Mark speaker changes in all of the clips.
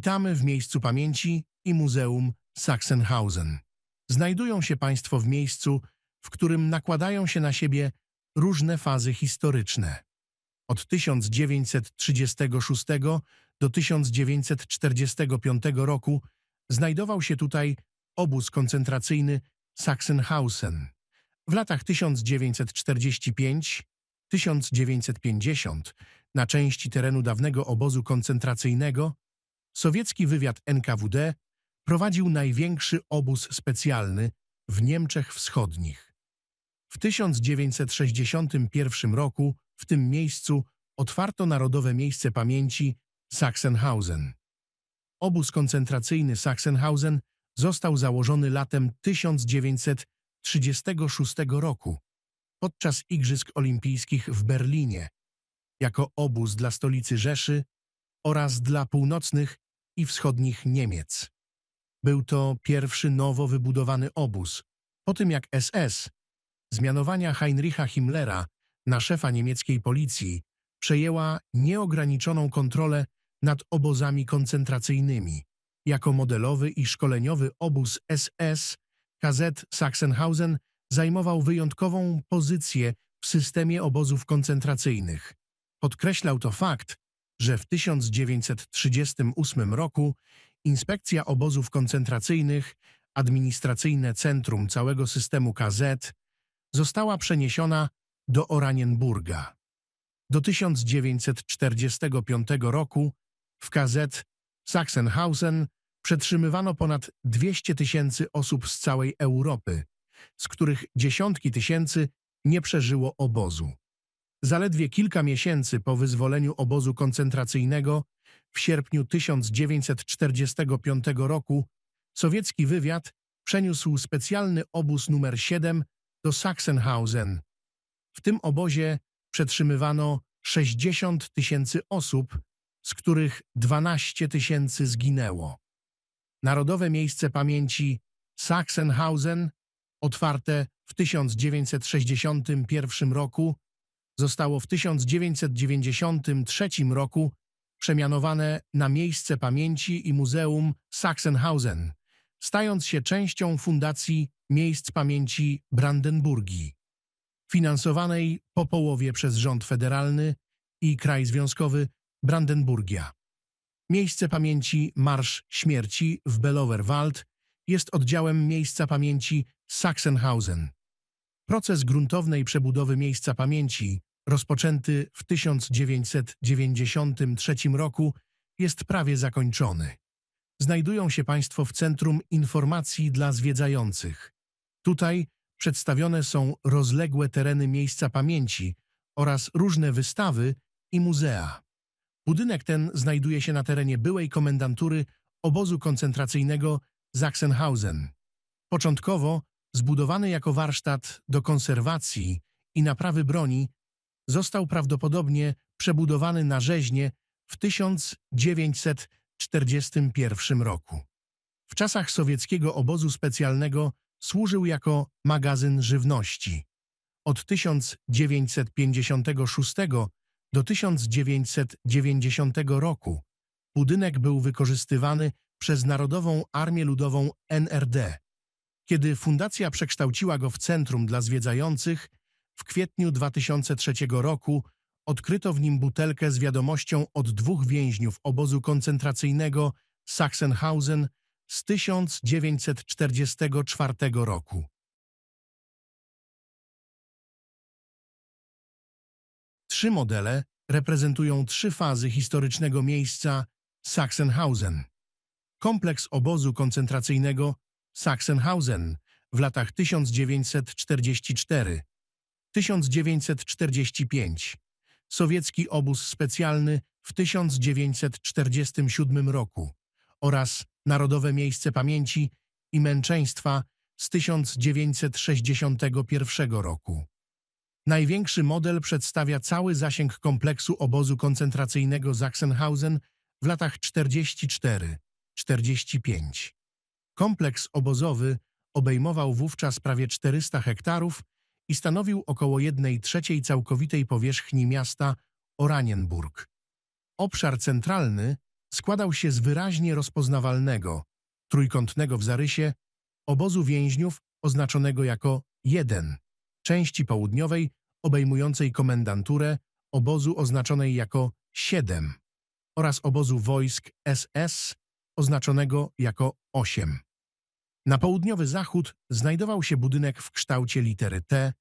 Speaker 1: Witamy w miejscu pamięci i Muzeum Sachsenhausen. Znajdują się Państwo w miejscu, w którym nakładają się na siebie różne fazy historyczne. Od 1936 do 1945 roku znajdował się tutaj obóz koncentracyjny Sachsenhausen. W latach 1945-1950 na części terenu dawnego obozu koncentracyjnego Sowiecki wywiad NKWD prowadził największy obóz specjalny w Niemczech Wschodnich. W 1961 roku w tym miejscu otwarto Narodowe Miejsce Pamięci Sachsenhausen. Obóz koncentracyjny Sachsenhausen został założony latem 1936 roku podczas Igrzysk Olimpijskich w Berlinie jako obóz dla stolicy Rzeszy oraz dla północnych i wschodnich Niemiec. Był to pierwszy nowo wybudowany obóz, po tym jak SS z mianowania Heinricha Himmlera na szefa niemieckiej policji przejęła nieograniczoną kontrolę nad obozami koncentracyjnymi. Jako modelowy i szkoleniowy obóz SS KZ Sachsenhausen zajmował wyjątkową pozycję w systemie obozów koncentracyjnych. Podkreślał to fakt, że w 1938 roku Inspekcja Obozów Koncentracyjnych, administracyjne centrum całego systemu KZ, została przeniesiona do Oranienburga. Do 1945 roku w KZ Sachsenhausen przetrzymywano ponad 200 tysięcy osób z całej Europy, z których dziesiątki tysięcy nie przeżyło obozu. Zaledwie kilka miesięcy po wyzwoleniu obozu koncentracyjnego w sierpniu 1945 roku sowiecki wywiad przeniósł specjalny obóz numer 7 do Sachsenhausen. W tym obozie przetrzymywano 60 tysięcy osób, z których 12 tysięcy zginęło. Narodowe Miejsce Pamięci Sachsenhausen, otwarte w 1961 roku, zostało w 1993 roku przemianowane na miejsce pamięci i Muzeum Sachsenhausen, stając się częścią Fundacji Miejsc Pamięci Brandenburgii, finansowanej po połowie przez rząd federalny i kraj związkowy Brandenburgia. Miejsce pamięci Marsz Śmierci w Bellowerwald jest oddziałem Miejsca Pamięci Sachsenhausen. Proces gruntownej przebudowy Miejsca Pamięci rozpoczęty w 1993 roku, jest prawie zakończony. Znajdują się Państwo w Centrum Informacji dla Zwiedzających. Tutaj przedstawione są rozległe tereny miejsca pamięci oraz różne wystawy i muzea. Budynek ten znajduje się na terenie byłej komendantury obozu koncentracyjnego Sachsenhausen. Początkowo zbudowany jako warsztat do konserwacji i naprawy broni został prawdopodobnie przebudowany na rzeźnie w 1941 roku. W czasach sowieckiego obozu specjalnego służył jako magazyn żywności. Od 1956 do 1990 roku budynek był wykorzystywany przez Narodową Armię Ludową NRD. Kiedy fundacja przekształciła go w centrum dla zwiedzających, w kwietniu 2003 roku odkryto w nim butelkę z wiadomością od dwóch więźniów obozu koncentracyjnego Sachsenhausen z 1944 roku. Trzy modele reprezentują trzy fazy historycznego miejsca Sachsenhausen. Kompleks obozu koncentracyjnego Sachsenhausen w latach 1944 1945. Sowiecki obóz specjalny w 1947 roku oraz Narodowe Miejsce Pamięci i Męczeństwa z 1961 roku. Największy model przedstawia cały zasięg kompleksu obozu koncentracyjnego Sachsenhausen w latach 44-45. Kompleks obozowy obejmował wówczas prawie 400 hektarów i stanowił około 1 trzeciej całkowitej powierzchni miasta Oranienburg. Obszar centralny składał się z wyraźnie rozpoznawalnego, trójkątnego w zarysie, obozu więźniów oznaczonego jako 1, części południowej obejmującej komendanturę, obozu oznaczonej jako 7 oraz obozu wojsk SS oznaczonego jako 8. Na południowy zachód znajdował się budynek w kształcie litery T,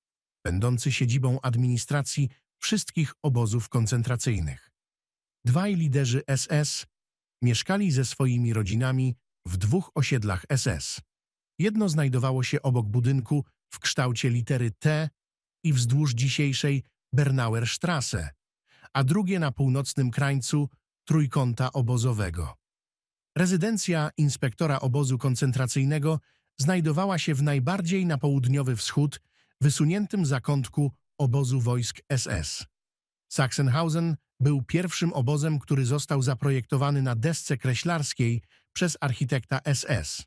Speaker 1: będący siedzibą administracji wszystkich obozów koncentracyjnych. Dwaj liderzy SS mieszkali ze swoimi rodzinami w dwóch osiedlach SS. Jedno znajdowało się obok budynku w kształcie litery T i wzdłuż dzisiejszej Bernauer Strasse, a drugie na północnym krańcu trójkąta obozowego. Rezydencja inspektora obozu koncentracyjnego znajdowała się w najbardziej na południowy wschód wysuniętym zakątku obozu wojsk SS. Sachsenhausen był pierwszym obozem, który został zaprojektowany na desce kreślarskiej przez architekta SS.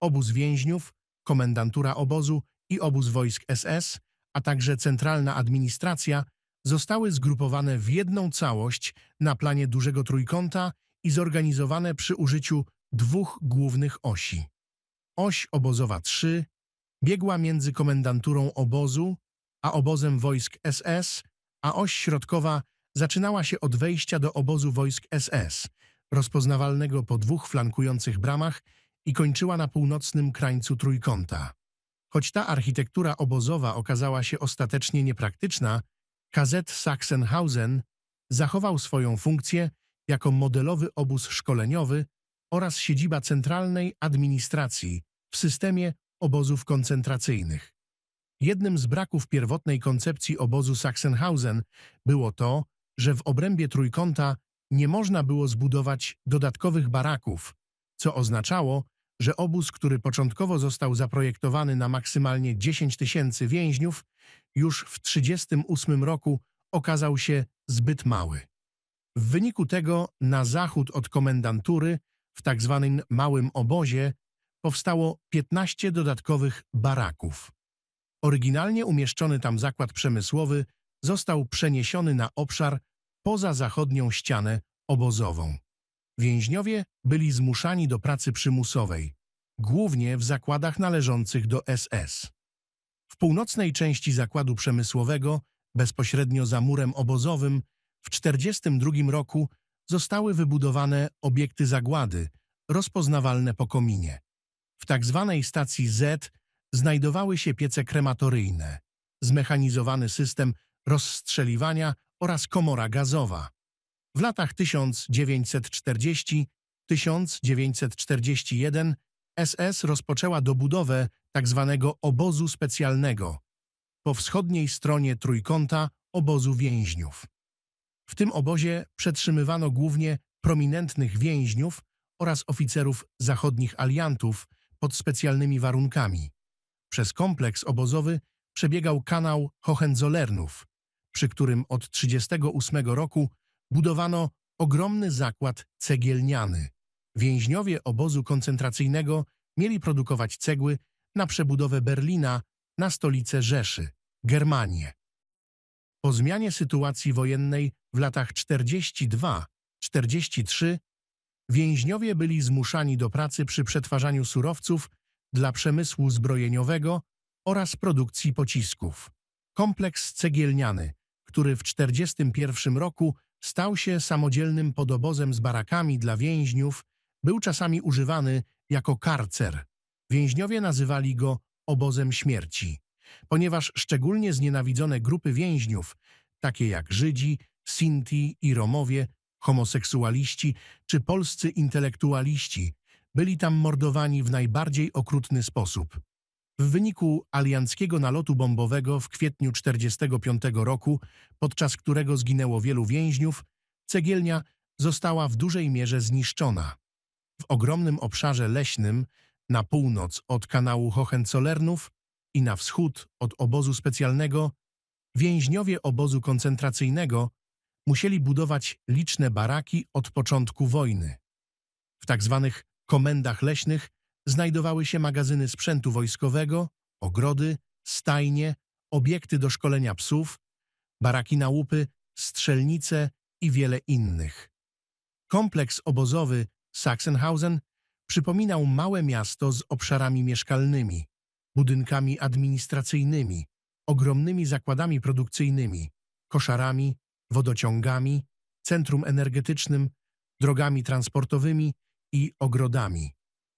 Speaker 1: Obóz więźniów, komendantura obozu i obóz wojsk SS, a także centralna administracja zostały zgrupowane w jedną całość na planie dużego trójkąta i zorganizowane przy użyciu dwóch głównych osi. Oś obozowa 3 biegła między komendanturą obozu a obozem wojsk SS, a oś środkowa zaczynała się od wejścia do obozu wojsk SS, rozpoznawalnego po dwóch flankujących bramach i kończyła na północnym krańcu trójkąta. Choć ta architektura obozowa okazała się ostatecznie niepraktyczna, KZ Sachsenhausen zachował swoją funkcję jako modelowy obóz szkoleniowy oraz siedziba centralnej administracji w systemie obozów koncentracyjnych. Jednym z braków pierwotnej koncepcji obozu Sachsenhausen było to, że w obrębie trójkąta nie można było zbudować dodatkowych baraków, co oznaczało, że obóz, który początkowo został zaprojektowany na maksymalnie 10 tysięcy więźniów, już w 1938 roku okazał się zbyt mały. W wyniku tego na zachód od komendantury, w tzw. Tak małym obozie, powstało 15 dodatkowych baraków. Oryginalnie umieszczony tam zakład przemysłowy został przeniesiony na obszar poza zachodnią ścianę obozową. Więźniowie byli zmuszani do pracy przymusowej, głównie w zakładach należących do SS. W północnej części zakładu przemysłowego, bezpośrednio za murem obozowym, w 1942 roku zostały wybudowane obiekty zagłady, rozpoznawalne po kominie. W. Tak stacji Z znajdowały się piece krematoryjne, zmechanizowany system rozstrzeliwania oraz komora gazowa. W latach 1940-1941 SS rozpoczęła dobudowę tzw. Tak obozu specjalnego po wschodniej stronie trójkąta obozu więźniów. W tym obozie przetrzymywano głównie prominentnych więźniów oraz oficerów zachodnich aliantów pod specjalnymi warunkami. Przez kompleks obozowy przebiegał kanał Hohenzollernów, przy którym od 1938 roku budowano ogromny zakład cegielniany. Więźniowie obozu koncentracyjnego mieli produkować cegły na przebudowę Berlina na stolicę Rzeszy, Germanię. Po zmianie sytuacji wojennej w latach 42-43 więźniowie byli zmuszani do pracy przy przetwarzaniu surowców dla przemysłu zbrojeniowego oraz produkcji pocisków. Kompleks cegielniany, który w 1941 roku stał się samodzielnym podobozem z barakami dla więźniów, był czasami używany jako karcer. Więźniowie nazywali go obozem śmierci, ponieważ szczególnie znienawidzone grupy więźniów, takie jak Żydzi, Sinti i Romowie, homoseksualiści czy polscy intelektualiści, byli tam mordowani w najbardziej okrutny sposób. W wyniku alianckiego nalotu bombowego w kwietniu 1945 roku, podczas którego zginęło wielu więźniów, cegielnia została w dużej mierze zniszczona. W ogromnym obszarze leśnym na północ od kanału Hohenzollernów i na wschód od obozu specjalnego więźniowie obozu koncentracyjnego musieli budować liczne baraki od początku wojny. W tak zwanych komendach leśnych znajdowały się magazyny sprzętu wojskowego, ogrody, stajnie, obiekty do szkolenia psów, baraki na łupy, strzelnice i wiele innych. Kompleks obozowy Sachsenhausen przypominał małe miasto z obszarami mieszkalnymi, budynkami administracyjnymi, ogromnymi zakładami produkcyjnymi, koszarami, wodociągami, centrum energetycznym, drogami transportowymi i ogrodami.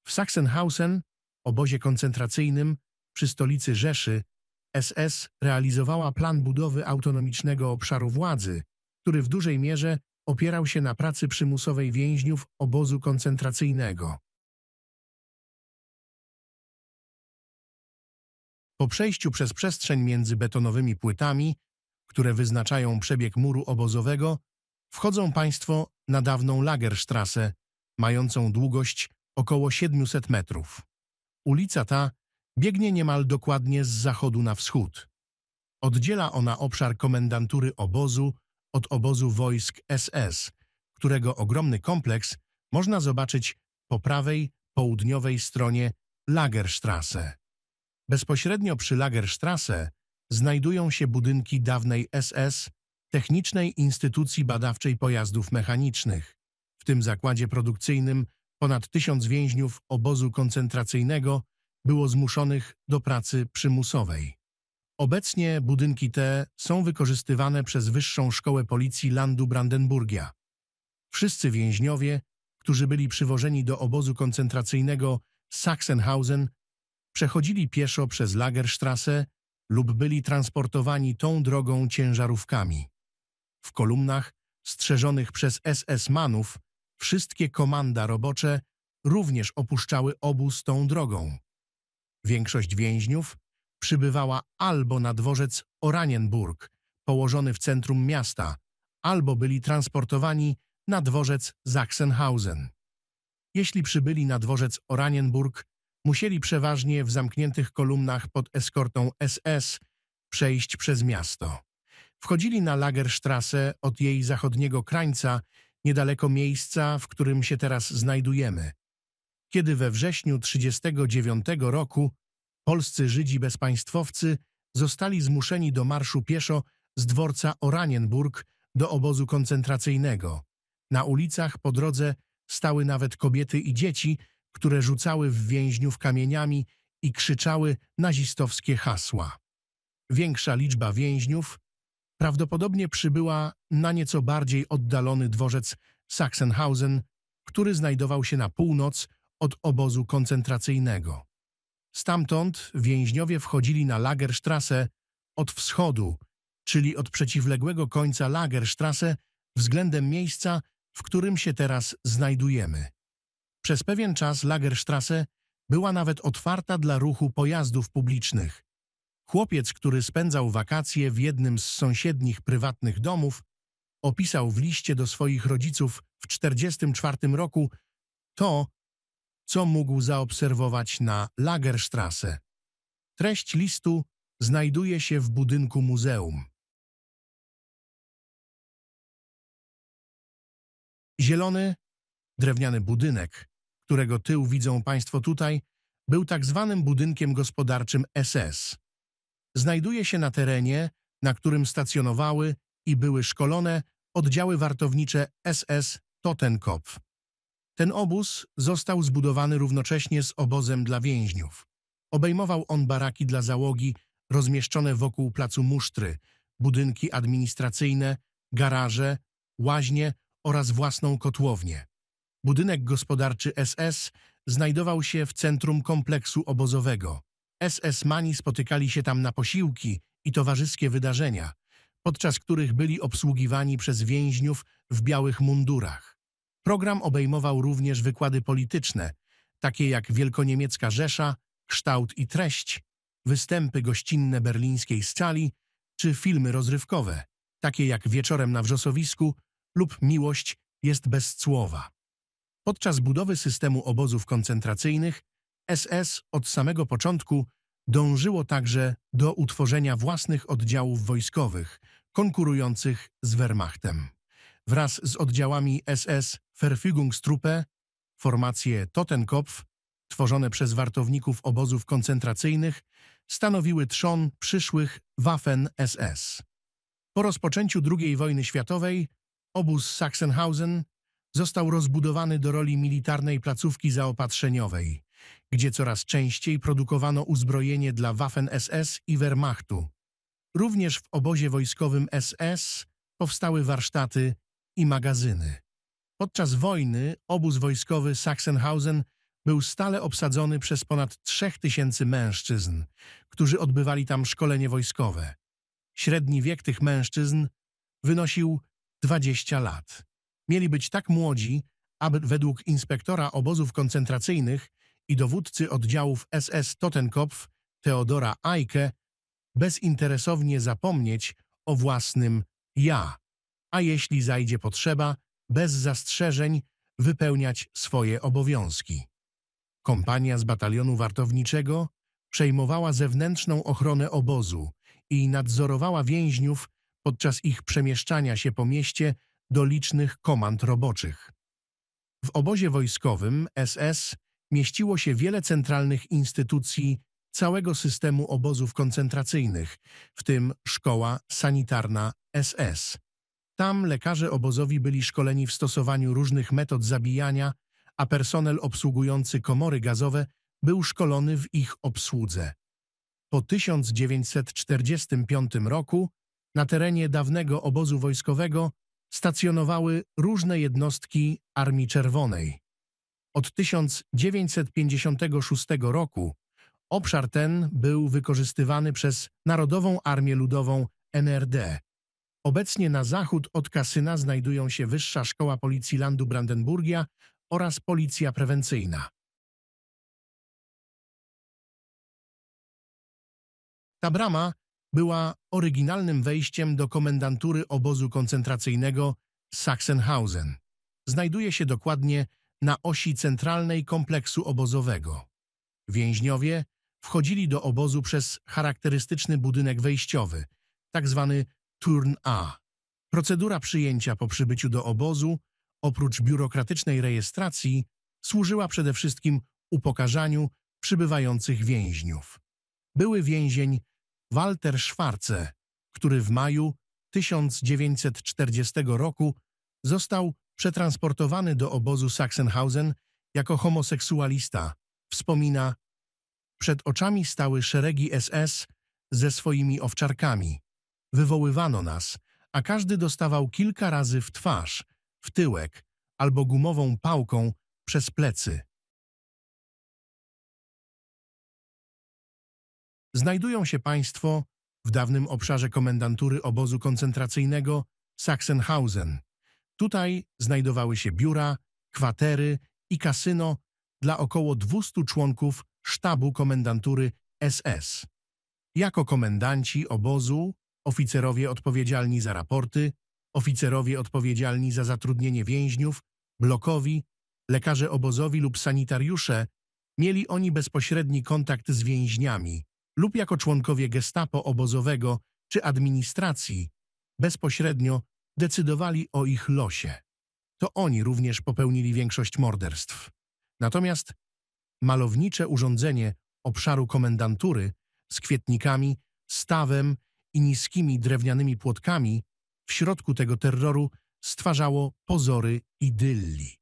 Speaker 1: W Sachsenhausen, obozie koncentracyjnym przy stolicy Rzeszy, SS realizowała plan budowy autonomicznego obszaru władzy, który w dużej mierze opierał się na pracy przymusowej więźniów obozu koncentracyjnego. Po przejściu przez przestrzeń między betonowymi płytami, które wyznaczają przebieg muru obozowego, wchodzą Państwo na dawną Lagerstrasse, mającą długość około 700 metrów. Ulica ta biegnie niemal dokładnie z zachodu na wschód. Oddziela ona obszar komendantury obozu od obozu wojsk SS, którego ogromny kompleks można zobaczyć po prawej, południowej stronie Lagerstrasse. Bezpośrednio przy Lagerstrasse znajdują się budynki dawnej SS, Technicznej Instytucji Badawczej Pojazdów Mechanicznych. W tym zakładzie produkcyjnym ponad tysiąc więźniów obozu koncentracyjnego było zmuszonych do pracy przymusowej. Obecnie budynki te są wykorzystywane przez Wyższą Szkołę Policji Landu Brandenburgia. Wszyscy więźniowie, którzy byli przywożeni do obozu koncentracyjnego Sachsenhausen, przechodzili pieszo przez Lagerstrasse lub byli transportowani tą drogą ciężarówkami. W kolumnach strzeżonych przez SS-manów wszystkie komanda robocze również opuszczały obóz tą drogą. Większość więźniów przybywała albo na dworzec Oranienburg, położony w centrum miasta, albo byli transportowani na dworzec Sachsenhausen. Jeśli przybyli na dworzec Oranienburg, musieli przeważnie w zamkniętych kolumnach pod eskortą SS przejść przez miasto. Wchodzili na Lagerstrasse od jej zachodniego krańca, niedaleko miejsca, w którym się teraz znajdujemy. Kiedy we wrześniu 1939 roku polscy Żydzi bezpaństwowcy zostali zmuszeni do marszu pieszo z dworca Oranienburg do obozu koncentracyjnego. Na ulicach po drodze stały nawet kobiety i dzieci, które rzucały w więźniów kamieniami i krzyczały nazistowskie hasła. Większa liczba więźniów prawdopodobnie przybyła na nieco bardziej oddalony dworzec Sachsenhausen, który znajdował się na północ od obozu koncentracyjnego. Stamtąd więźniowie wchodzili na Lagerstrasse od wschodu, czyli od przeciwległego końca Lagerstrasse względem miejsca, w którym się teraz znajdujemy. Przez pewien czas Lagerstrasse była nawet otwarta dla ruchu pojazdów publicznych. Chłopiec, który spędzał wakacje w jednym z sąsiednich prywatnych domów, opisał w liście do swoich rodziców w 1944 roku to, co mógł zaobserwować na Lagerstrasse. Treść listu znajduje się w budynku muzeum. Zielony, drewniany budynek, którego tył widzą Państwo tutaj, był tak zwanym budynkiem gospodarczym SS. Znajduje się na terenie, na którym stacjonowały i były szkolone oddziały wartownicze SS Totenkopf. Ten obóz został zbudowany równocześnie z obozem dla więźniów. Obejmował on baraki dla załogi rozmieszczone wokół placu Musztry, budynki administracyjne, garaże, łaźnie oraz własną kotłownię. Budynek gospodarczy SS znajdował się w centrum kompleksu obozowego. SS-mani spotykali się tam na posiłki i towarzyskie wydarzenia, podczas których byli obsługiwani przez więźniów w białych mundurach. Program obejmował również wykłady polityczne, takie jak Wielkoniemiecka Rzesza, kształt i treść, występy gościnne berlińskiej scali czy filmy rozrywkowe, takie jak Wieczorem na wrzosowisku lub Miłość jest bez słowa. Podczas budowy systemu obozów koncentracyjnych SS od samego początku dążyło także do utworzenia własnych oddziałów wojskowych, konkurujących z Wehrmachtem. Wraz z oddziałami SS Verfügungstruppe, formacje Totenkopf, tworzone przez wartowników obozów koncentracyjnych, stanowiły trzon przyszłych Waffen-SS. Po rozpoczęciu II wojny światowej obóz Sachsenhausen został rozbudowany do roli militarnej placówki zaopatrzeniowej, gdzie coraz częściej produkowano uzbrojenie dla Waffen-SS i Wehrmachtu. Również w obozie wojskowym SS powstały warsztaty i magazyny. Podczas wojny obóz wojskowy Sachsenhausen był stale obsadzony przez ponad 3000 mężczyzn, którzy odbywali tam szkolenie wojskowe. Średni wiek tych mężczyzn wynosił 20 lat. Mieli być tak młodzi, aby według inspektora obozów koncentracyjnych i dowódcy oddziałów SS Totenkopf Teodora Eike bezinteresownie zapomnieć o własnym ja, a jeśli zajdzie potrzeba, bez zastrzeżeń wypełniać swoje obowiązki. Kompania z batalionu wartowniczego przejmowała zewnętrzną ochronę obozu i nadzorowała więźniów podczas ich przemieszczania się po mieście do licznych komand roboczych. W obozie wojskowym SS mieściło się wiele centralnych instytucji całego systemu obozów koncentracyjnych, w tym szkoła sanitarna SS. Tam lekarze obozowi byli szkoleni w stosowaniu różnych metod zabijania, a personel obsługujący komory gazowe był szkolony w ich obsłudze. Po 1945 roku na terenie dawnego obozu wojskowego stacjonowały różne jednostki Armii Czerwonej. Od 1956 roku obszar ten był wykorzystywany przez Narodową Armię Ludową NRD. Obecnie na zachód od kasyna znajdują się Wyższa Szkoła Policji Landu Brandenburgia oraz Policja Prewencyjna. Ta brama była oryginalnym wejściem do komendantury obozu koncentracyjnego Sachsenhausen. Znajduje się dokładnie na osi centralnej kompleksu obozowego. Więźniowie wchodzili do obozu przez charakterystyczny budynek wejściowy. Tak Turn A. Procedura przyjęcia po przybyciu do obozu, oprócz biurokratycznej rejestracji, służyła przede wszystkim upokarzaniu przybywających więźniów. Były więzień Walter Schwarze, który w maju 1940 roku został przetransportowany do obozu Sachsenhausen jako homoseksualista, wspomina Przed oczami stały szeregi SS ze swoimi owczarkami. Wywoływano nas, a każdy dostawał kilka razy w twarz, w tyłek albo gumową pałką przez plecy. Znajdują się państwo w dawnym obszarze komendantury obozu koncentracyjnego Sachsenhausen. Tutaj znajdowały się biura, kwatery i kasyno dla około 200 członków sztabu komendantury SS. Jako komendanci obozu, oficerowie odpowiedzialni za raporty, oficerowie odpowiedzialni za zatrudnienie więźniów, blokowi, lekarze obozowi lub sanitariusze, mieli oni bezpośredni kontakt z więźniami lub jako członkowie gestapo obozowego czy administracji bezpośrednio decydowali o ich losie. To oni również popełnili większość morderstw. Natomiast malownicze urządzenie obszaru komendantury z kwietnikami, stawem i niskimi drewnianymi płotkami w środku tego terroru stwarzało pozory idylli.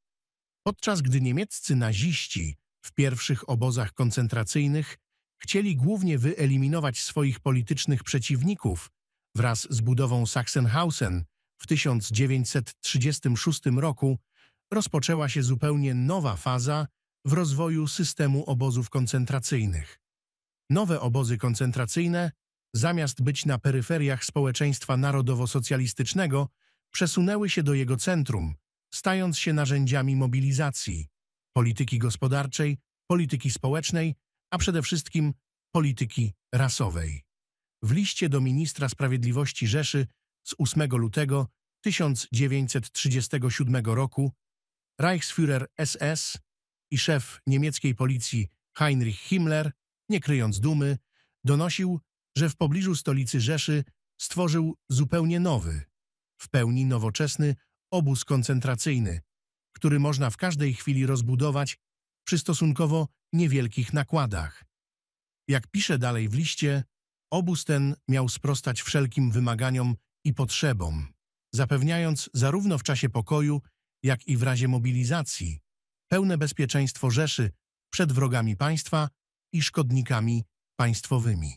Speaker 1: Podczas gdy niemieccy naziści w pierwszych obozach koncentracyjnych chcieli głównie wyeliminować swoich politycznych przeciwników wraz z budową Sachsenhausen w 1936 roku rozpoczęła się zupełnie nowa faza w rozwoju systemu obozów koncentracyjnych. Nowe obozy koncentracyjne, zamiast być na peryferiach społeczeństwa narodowo-socjalistycznego, przesunęły się do jego centrum, stając się narzędziami mobilizacji, polityki gospodarczej, polityki społecznej, a przede wszystkim polityki rasowej. W liście do ministra sprawiedliwości Rzeszy z 8 lutego 1937 roku Reichsführer SS i szef niemieckiej policji Heinrich Himmler, nie kryjąc dumy, donosił, że w pobliżu stolicy Rzeszy stworzył zupełnie nowy, w pełni nowoczesny obóz koncentracyjny, który można w każdej chwili rozbudować przy stosunkowo niewielkich nakładach. Jak pisze dalej w liście, obóz ten miał sprostać wszelkim wymaganiom i potrzebom, zapewniając zarówno w czasie pokoju, jak i w razie mobilizacji pełne bezpieczeństwo Rzeszy przed wrogami państwa i szkodnikami państwowymi.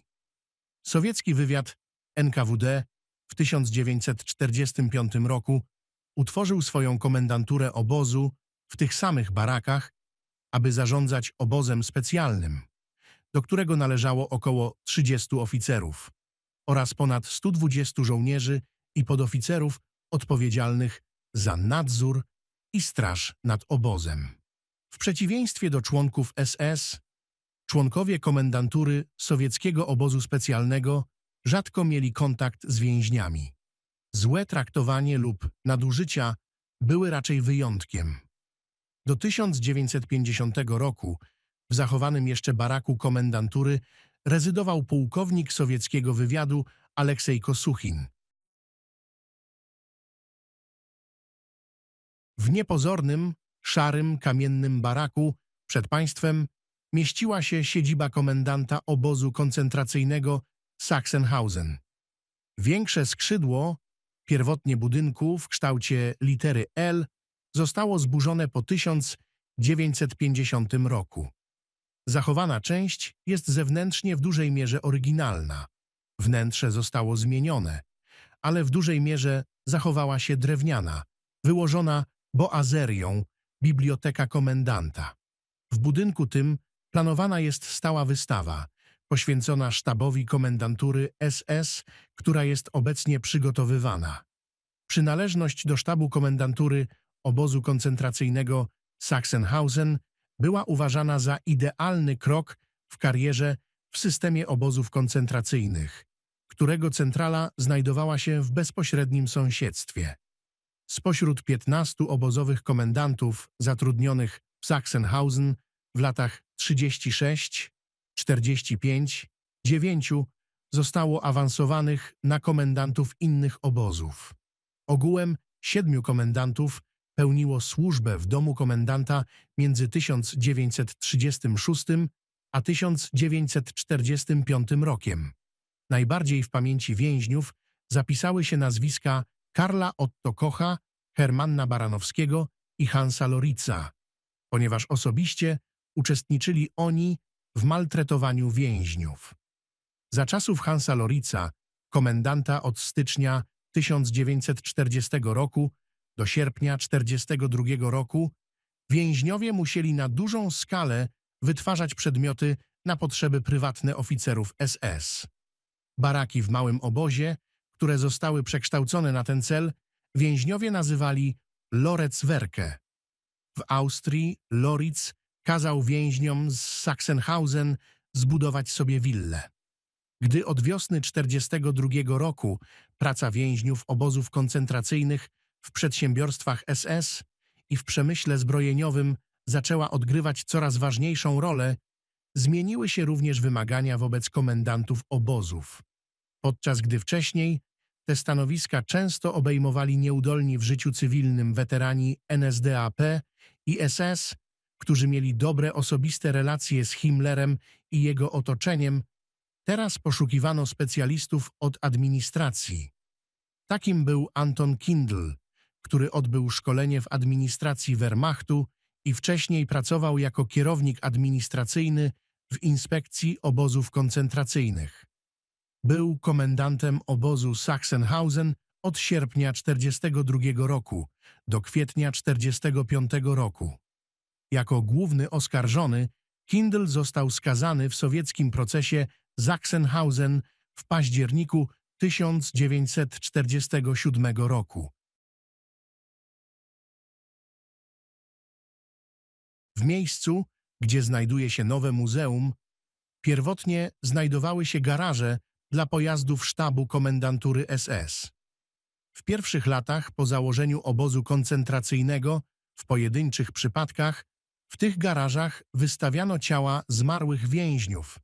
Speaker 1: Sowiecki wywiad NKWD w 1945 roku utworzył swoją komendanturę obozu w tych samych barakach, aby zarządzać obozem specjalnym, do którego należało około 30 oficerów oraz ponad 120 żołnierzy i podoficerów odpowiedzialnych za nadzór i straż nad obozem. W przeciwieństwie do członków SS, członkowie komendantury sowieckiego obozu specjalnego rzadko mieli kontakt z więźniami. Złe traktowanie lub nadużycia były raczej wyjątkiem. Do 1950 roku w zachowanym jeszcze baraku komendantury rezydował pułkownik sowieckiego wywiadu Aleksej Kosuchin. W niepozornym, szarym, kamiennym baraku przed państwem mieściła się siedziba komendanta obozu koncentracyjnego Sachsenhausen. Większe skrzydło, pierwotnie budynku w kształcie litery L, zostało zburzone po 1950 roku. Zachowana część jest zewnętrznie w dużej mierze oryginalna. Wnętrze zostało zmienione, ale w dużej mierze zachowała się drewniana, wyłożona boazerią biblioteka komendanta. W budynku tym planowana jest stała wystawa poświęcona sztabowi komendantury SS, która jest obecnie przygotowywana. Przynależność do sztabu komendantury obozu koncentracyjnego Sachsenhausen była uważana za idealny krok w karierze w systemie obozów koncentracyjnych, którego centrala znajdowała się w bezpośrednim sąsiedztwie. Spośród 15 obozowych komendantów zatrudnionych w Sachsenhausen w latach 36, 45, 9 zostało awansowanych na komendantów innych obozów. Ogółem siedmiu komendantów pełniło służbę w domu komendanta między 1936 a 1945 rokiem. Najbardziej w pamięci więźniów zapisały się nazwiska Karla Otto Kocha, Hermanna Baranowskiego i Hansa Lorica, ponieważ osobiście uczestniczyli oni w maltretowaniu więźniów. Za czasów Hansa Lorica, komendanta od stycznia 1940 roku do sierpnia 1942 roku, więźniowie musieli na dużą skalę wytwarzać przedmioty na potrzeby prywatne oficerów SS. Baraki w małym obozie, które zostały przekształcone na ten cel, więźniowie nazywali Loretswerke. W Austrii Loritz kazał więźniom z Sachsenhausen zbudować sobie willę. Gdy od wiosny 1942 roku praca więźniów obozów koncentracyjnych w przedsiębiorstwach SS i w przemyśle zbrojeniowym zaczęła odgrywać coraz ważniejszą rolę, zmieniły się również wymagania wobec komendantów obozów. Podczas gdy wcześniej te stanowiska często obejmowali nieudolni w życiu cywilnym weterani NSDAP i SS, którzy mieli dobre osobiste relacje z Himmlerem i jego otoczeniem, teraz poszukiwano specjalistów od administracji. Takim był Anton Kindl, który odbył szkolenie w administracji Wehrmachtu i wcześniej pracował jako kierownik administracyjny w inspekcji obozów koncentracyjnych. Był komendantem obozu Sachsenhausen od sierpnia 1942 roku do kwietnia 1945 roku. Jako główny oskarżony Kindl został skazany w sowieckim procesie Sachsenhausen w październiku 1947 roku. W miejscu, gdzie znajduje się nowe muzeum, Pierwotnie znajdowały się garaże dla pojazdów sztabu komendantury SS. W pierwszych latach po założeniu obozu koncentracyjnego, w pojedynczych przypadkach, w tych garażach wystawiano ciała zmarłych więźniów,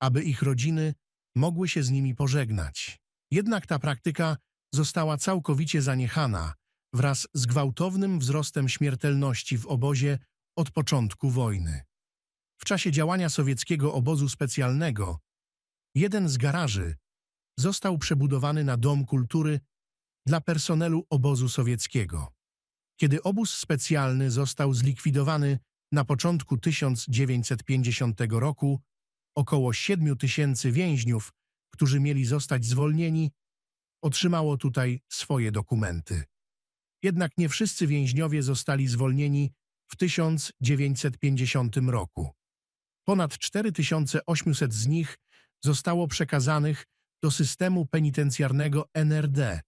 Speaker 1: aby ich rodziny mogły się z nimi pożegnać. Jednak ta praktyka została całkowicie zaniechana wraz z gwałtownym wzrostem śmiertelności w obozie od początku wojny. W czasie działania sowieckiego obozu specjalnego jeden z garaży został przebudowany na dom kultury dla personelu obozu sowieckiego. Kiedy obóz specjalny został zlikwidowany na początku 1950 roku, około 7 tysięcy więźniów, którzy mieli zostać zwolnieni, otrzymało tutaj swoje dokumenty. Jednak nie wszyscy więźniowie zostali zwolnieni w 1950 roku. Ponad 4800 z nich zostało przekazanych do systemu penitencjarnego NRD,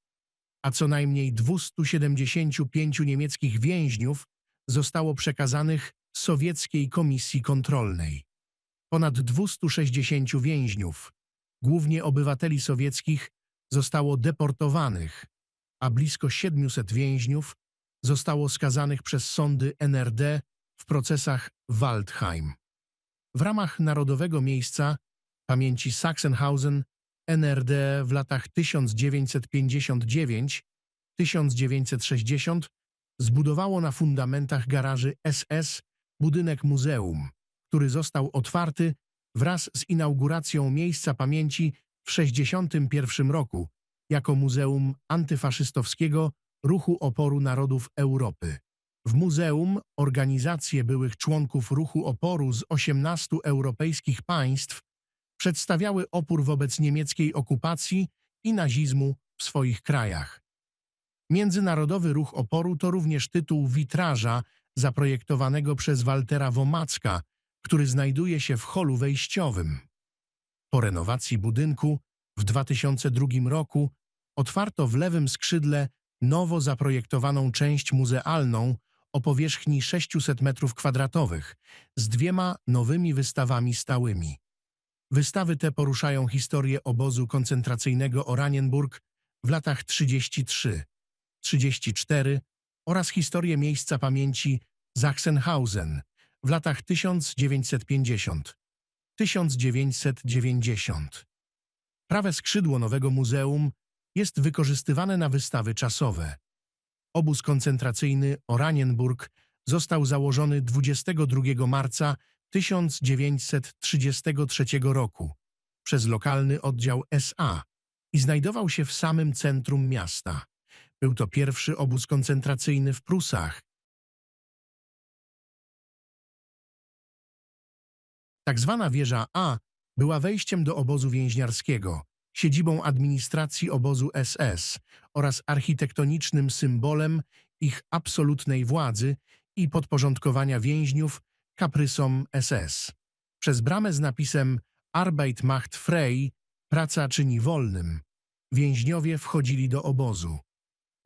Speaker 1: a co najmniej 275 niemieckich więźniów zostało przekazanych Sowieckiej Komisji Kontrolnej. Ponad 260 więźniów, głównie obywateli sowieckich, zostało deportowanych, a blisko 700 więźniów zostało skazanych przez sądy NRD w procesach Waldheim. W ramach Narodowego Miejsca Pamięci Sachsenhausen NRD w latach 1959-1960 zbudowało na fundamentach garaży SS budynek muzeum, który został otwarty wraz z inauguracją miejsca pamięci w 1961 roku jako Muzeum Antyfaszystowskiego Ruchu Oporu Narodów Europy. W muzeum organizacje byłych członków ruchu oporu z 18 europejskich państw przedstawiały opór wobec niemieckiej okupacji i nazizmu w swoich krajach. Międzynarodowy Ruch Oporu to również tytuł witraża zaprojektowanego przez Waltera Womacka, który znajduje się w holu wejściowym. Po renowacji budynku w 2002 roku otwarto w lewym skrzydle nowo zaprojektowaną część muzealną o powierzchni 600 m2 z dwiema nowymi wystawami stałymi. Wystawy te poruszają historię obozu koncentracyjnego Oranienburg w latach 33, 34 oraz historię miejsca pamięci Sachsenhausen w latach 1950, 1990. Prawe skrzydło nowego muzeum jest wykorzystywane na wystawy czasowe. Obóz koncentracyjny Oranienburg został założony 22 marca 1933 roku przez lokalny oddział SA i znajdował się w samym centrum miasta. Był to pierwszy obóz koncentracyjny w Prusach. Tak zwana wieża A była wejściem do obozu więźniarskiego, siedzibą administracji obozu SS oraz architektonicznym symbolem ich absolutnej władzy i podporządkowania więźniów kaprysom SS. Przez bramę z napisem Arbeit macht frei, praca czyni wolnym, więźniowie wchodzili do obozu.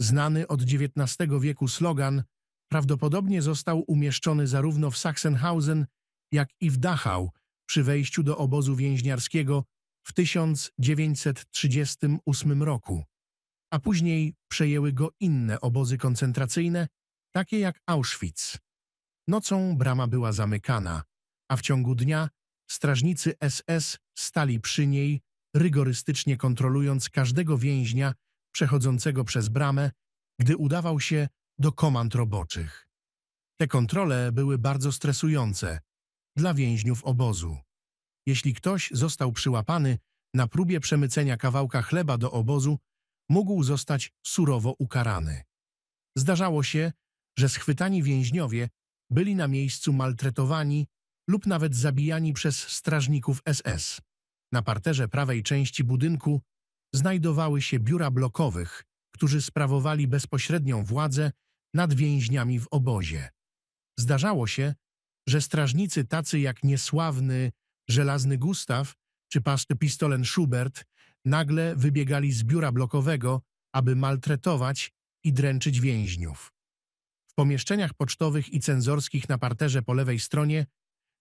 Speaker 1: Znany od XIX wieku slogan prawdopodobnie został umieszczony zarówno w Sachsenhausen, jak i w Dachau przy wejściu do obozu więźniarskiego w 1938 roku, a później przejęły go inne obozy koncentracyjne, takie jak Auschwitz. Nocą brama była zamykana, a w ciągu dnia strażnicy SS stali przy niej, rygorystycznie kontrolując każdego więźnia przechodzącego przez bramę, gdy udawał się do komand roboczych. Te kontrole były bardzo stresujące dla więźniów obozu. Jeśli ktoś został przyłapany na próbie przemycenia kawałka chleba do obozu, mógł zostać surowo ukarany. Zdarzało się, że schwytani więźniowie byli na miejscu maltretowani lub nawet zabijani przez strażników SS. Na parterze prawej części budynku znajdowały się biura blokowych, którzy sprawowali bezpośrednią władzę nad więźniami w obozie. Zdarzało się, że strażnicy tacy jak niesławny Żelazny Gustaw czy pasty pistolen Schubert nagle wybiegali z biura blokowego, aby maltretować i dręczyć więźniów. W pomieszczeniach pocztowych i cenzorskich na parterze po lewej stronie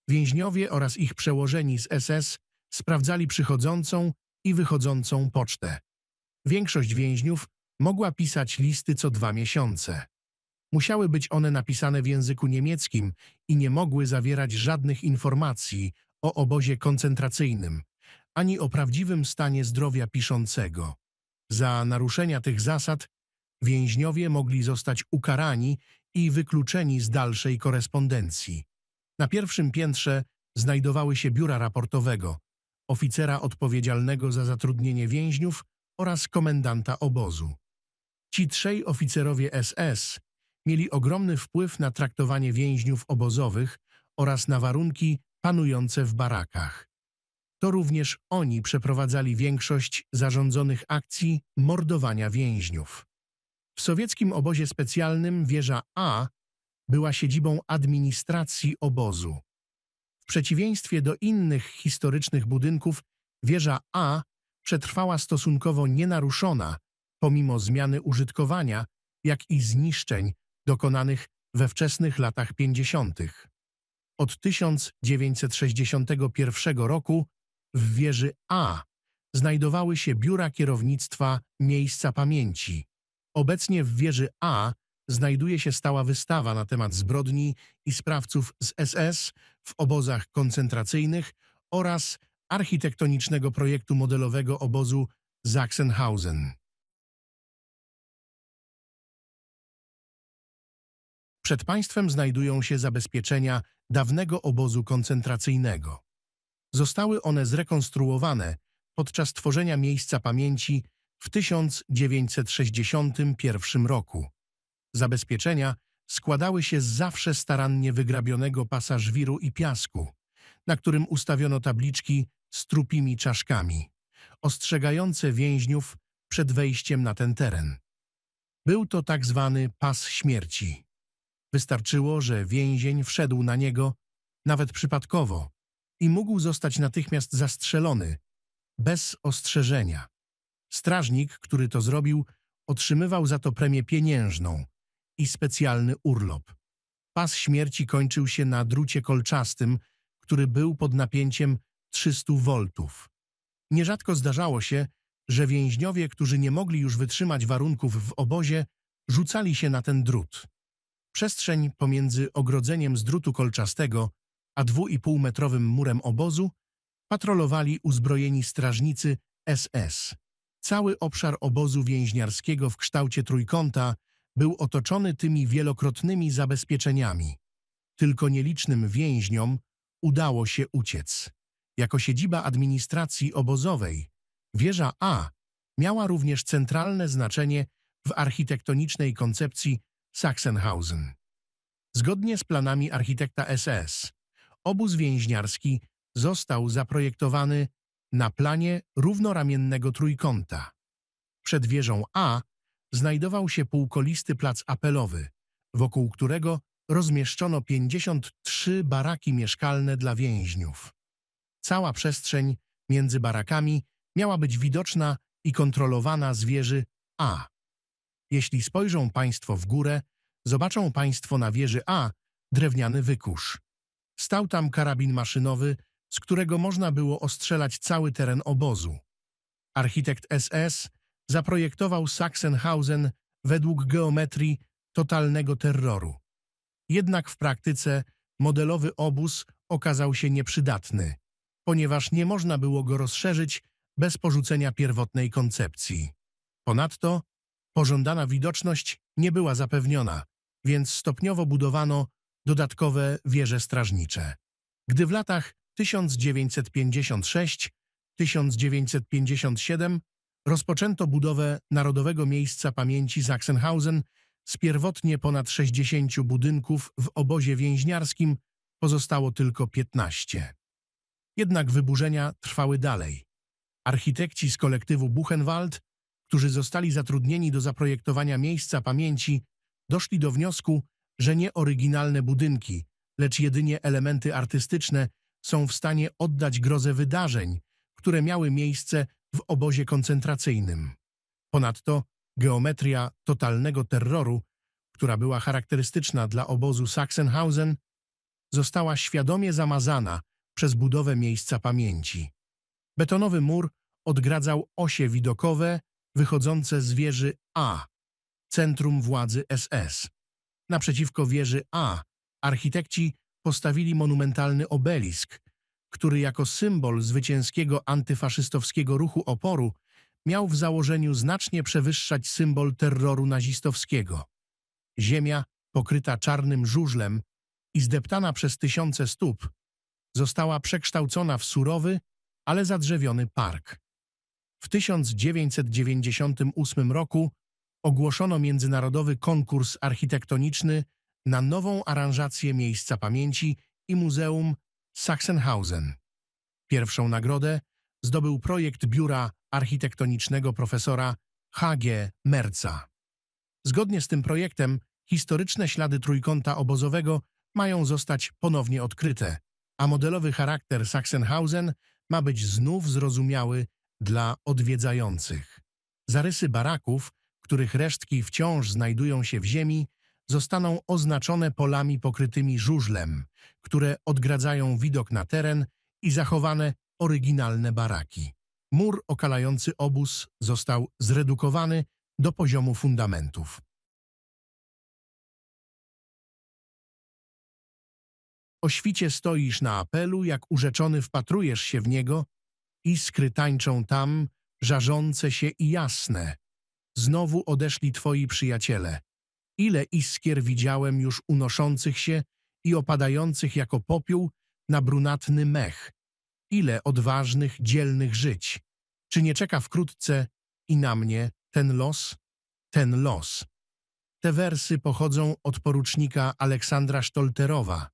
Speaker 1: Więźniowie oraz ich przełożeni z SS sprawdzali przychodzącą i wychodzącą pocztę. Większość więźniów mogła pisać listy co dwa miesiące. Musiały być one napisane w języku niemieckim i nie mogły zawierać żadnych informacji o obozie koncentracyjnym, ani o prawdziwym stanie zdrowia piszącego. Za naruszenia tych zasad więźniowie mogli zostać ukarani i wykluczeni z dalszej korespondencji. Na pierwszym piętrze znajdowały się biura raportowego, oficera odpowiedzialnego za zatrudnienie więźniów oraz komendanta obozu. Ci trzej oficerowie SS mieli ogromny wpływ na traktowanie więźniów obozowych oraz na warunki panujące w barakach. To również oni przeprowadzali większość zarządzonych akcji mordowania więźniów. W sowieckim obozie specjalnym wieża A była siedzibą administracji obozu. W przeciwieństwie do innych historycznych budynków, wieża A przetrwała stosunkowo nienaruszona, pomimo zmiany użytkowania, jak i zniszczeń dokonanych we wczesnych latach 50. Od 1961 roku w wieży A znajdowały się biura kierownictwa Miejsca Pamięci. Obecnie w wieży A znajduje się stała wystawa na temat zbrodni i sprawców z SS w obozach koncentracyjnych oraz architektonicznego projektu modelowego obozu Sachsenhausen. Przed państwem znajdują się zabezpieczenia dawnego obozu koncentracyjnego. Zostały one zrekonstruowane podczas tworzenia miejsca pamięci w 1961 roku. Zabezpieczenia składały się z zawsze starannie wygrabionego pasa żwiru i piasku, na którym ustawiono tabliczki z trupimi czaszkami, ostrzegające więźniów przed wejściem na ten teren. Był to tak zwany pas śmierci. Wystarczyło, że więzień wszedł na niego, nawet przypadkowo, i mógł zostać natychmiast zastrzelony, bez ostrzeżenia. Strażnik, który to zrobił, otrzymywał za to premię pieniężną i specjalny urlop. Pas śmierci kończył się na drucie kolczastym, który był pod napięciem 300 voltów. Nierzadko zdarzało się, że więźniowie, którzy nie mogli już wytrzymać warunków w obozie, rzucali się na ten drut. Przestrzeń pomiędzy ogrodzeniem z drutu kolczastego a dwuipółmetrowym murem obozu patrolowali uzbrojeni strażnicy SS. Cały obszar obozu więźniarskiego w kształcie trójkąta był otoczony tymi wielokrotnymi zabezpieczeniami. Tylko nielicznym więźniom udało się uciec. Jako siedziba administracji obozowej, wieża A miała również centralne znaczenie w architektonicznej koncepcji Sachsenhausen. Zgodnie z planami architekta SS, obóz więźniarski został zaprojektowany na planie równoramiennego trójkąta. Przed wieżą A znajdował się półkolisty plac apelowy, wokół którego rozmieszczono 53 baraki mieszkalne dla więźniów. Cała przestrzeń między barakami miała być widoczna i kontrolowana z wieży A. Jeśli spojrzą Państwo w górę, zobaczą Państwo na wieży A drewniany wykusz. Stał tam karabin maszynowy, z którego można było ostrzelać cały teren obozu. Architekt SS zaprojektował Sachsenhausen według geometrii totalnego terroru. Jednak w praktyce modelowy obóz okazał się nieprzydatny, ponieważ nie można było go rozszerzyć bez porzucenia pierwotnej koncepcji. Ponadto pożądana widoczność nie była zapewniona, więc stopniowo budowano dodatkowe wieże strażnicze. Gdy w latach 1956-1957 rozpoczęto budowę Narodowego Miejsca Pamięci Sachsenhausen z pierwotnie ponad 60 budynków w obozie więźniarskim pozostało tylko 15. Jednak wyburzenia trwały dalej. Architekci z kolektywu Buchenwald, którzy zostali zatrudnieni do zaprojektowania miejsca pamięci, doszli do wniosku, że nie oryginalne budynki, lecz jedynie elementy artystyczne są w stanie oddać grozę wydarzeń, które miały miejsce w obozie koncentracyjnym. Ponadto geometria totalnego terroru, która była charakterystyczna dla obozu Sachsenhausen, została świadomie zamazana przez budowę miejsca pamięci. Betonowy mur odgradzał osie widokowe wychodzące z wieży A, centrum władzy SS. Naprzeciwko wieży A architekci postawili monumentalny obelisk, który jako symbol zwycięskiego antyfaszystowskiego ruchu oporu miał w założeniu znacznie przewyższać symbol terroru nazistowskiego. Ziemia, pokryta czarnym żużlem i zdeptana przez tysiące stóp, została przekształcona w surowy, ale zadrzewiony park. W 1998 roku ogłoszono międzynarodowy konkurs architektoniczny na nową aranżację miejsca pamięci i Muzeum Sachsenhausen. Pierwszą nagrodę zdobył projekt biura architektonicznego profesora H.G. Merca. Zgodnie z tym projektem historyczne ślady trójkąta obozowego mają zostać ponownie odkryte, a modelowy charakter Sachsenhausen ma być znów zrozumiały dla odwiedzających. Zarysy baraków, których resztki wciąż znajdują się w ziemi, zostaną oznaczone polami pokrytymi żużlem, które odgradzają widok na teren i zachowane oryginalne baraki. Mur okalający obóz został zredukowany do poziomu fundamentów. O świcie stoisz na apelu, jak urzeczony wpatrujesz się w niego, iskry tańczą tam, żarzące się i jasne. Znowu odeszli twoi przyjaciele. Ile iskier widziałem już unoszących się i opadających jako popiół na brunatny mech. Ile odważnych, dzielnych żyć. Czy nie czeka wkrótce i na mnie ten los? Ten los. Te wersy pochodzą od porucznika Aleksandra Sztolterowa,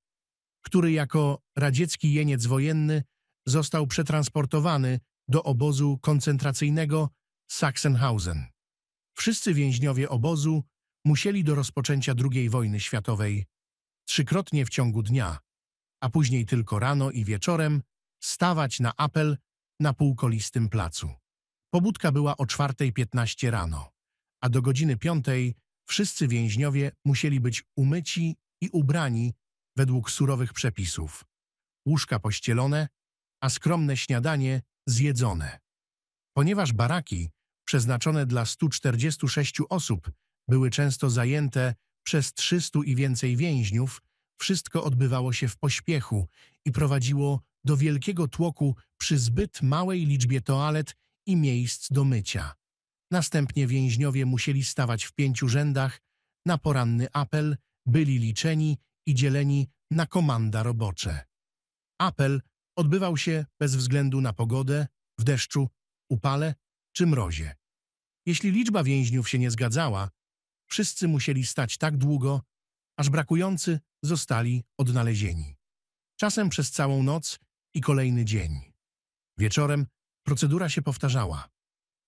Speaker 1: który jako radziecki jeniec wojenny został przetransportowany do obozu koncentracyjnego Sachsenhausen. Wszyscy więźniowie obozu musieli do rozpoczęcia II wojny światowej trzykrotnie w ciągu dnia, a później tylko rano i wieczorem stawać na apel na półkolistym placu. Pobudka była o 4.15 rano, a do godziny 5 wszyscy więźniowie musieli być umyci i ubrani według surowych przepisów. Łóżka pościelone, a skromne śniadanie zjedzone. Ponieważ baraki przeznaczone dla 146 osób były często zajęte przez 300 i więcej więźniów, wszystko odbywało się w pośpiechu i prowadziło do wielkiego tłoku przy zbyt małej liczbie toalet i miejsc do mycia. Następnie więźniowie musieli stawać w pięciu rzędach na poranny apel, byli liczeni i dzieleni na komanda robocze. Apel odbywał się bez względu na pogodę, w deszczu, upale czy mrozie. Jeśli liczba więźniów się nie zgadzała, wszyscy musieli stać tak długo, aż brakujący zostali odnalezieni. Czasem przez całą noc i kolejny dzień. Wieczorem procedura się powtarzała.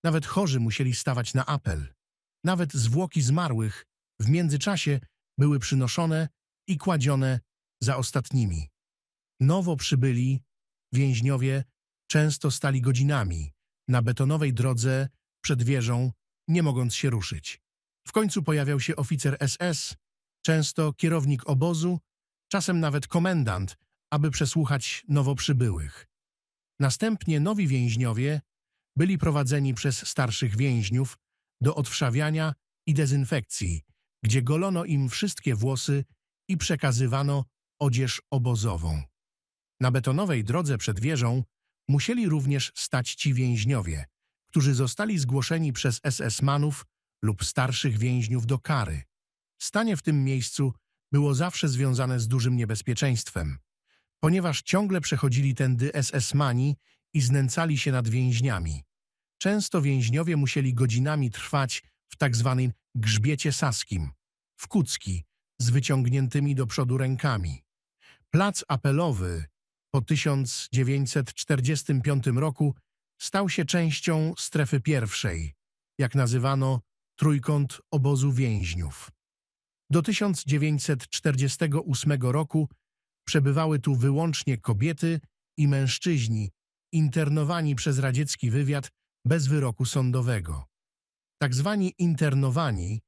Speaker 1: Nawet chorzy musieli stawać na apel. Nawet zwłoki zmarłych w międzyczasie były przynoszone i kładzione za ostatnimi. Nowo przybyli więźniowie często stali godzinami na betonowej drodze przed wieżą, nie mogąc się ruszyć. W końcu pojawiał się oficer SS, często kierownik obozu, czasem nawet komendant, aby przesłuchać nowo przybyłych. Następnie nowi więźniowie byli prowadzeni przez starszych więźniów do odwszawiania i dezynfekcji, gdzie golono im wszystkie włosy i przekazywano odzież obozową. Na betonowej drodze przed wieżą musieli również stać ci więźniowie, którzy zostali zgłoszeni przez SS-manów lub starszych więźniów do kary. Stanie w tym miejscu było zawsze związane z dużym niebezpieczeństwem, ponieważ ciągle przechodzili tędy SS-mani i znęcali się nad więźniami. Często więźniowie musieli godzinami trwać w tak zwanym grzbiecie saskim, w kucki, z wyciągniętymi do przodu rękami. Plac apelowy po 1945 roku stał się częścią strefy pierwszej, jak nazywano trójkąt obozu więźniów. Do 1948 roku przebywały tu wyłącznie kobiety i mężczyźni internowani przez radziecki wywiad bez wyroku sądowego. Tak zwani internowani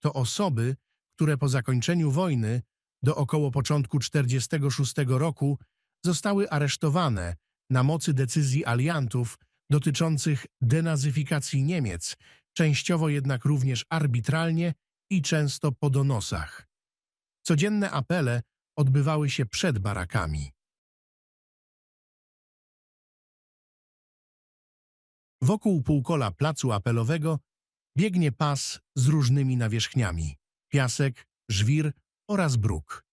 Speaker 1: to osoby, które po zakończeniu wojny do około początku 1946 roku zostały aresztowane na mocy decyzji aliantów dotyczących denazyfikacji Niemiec, częściowo jednak również arbitralnie i często po donosach. Codzienne apele odbywały się przed barakami. Wokół półkola placu apelowego biegnie pas z różnymi nawierzchniami piasek, żwir oraz bruk.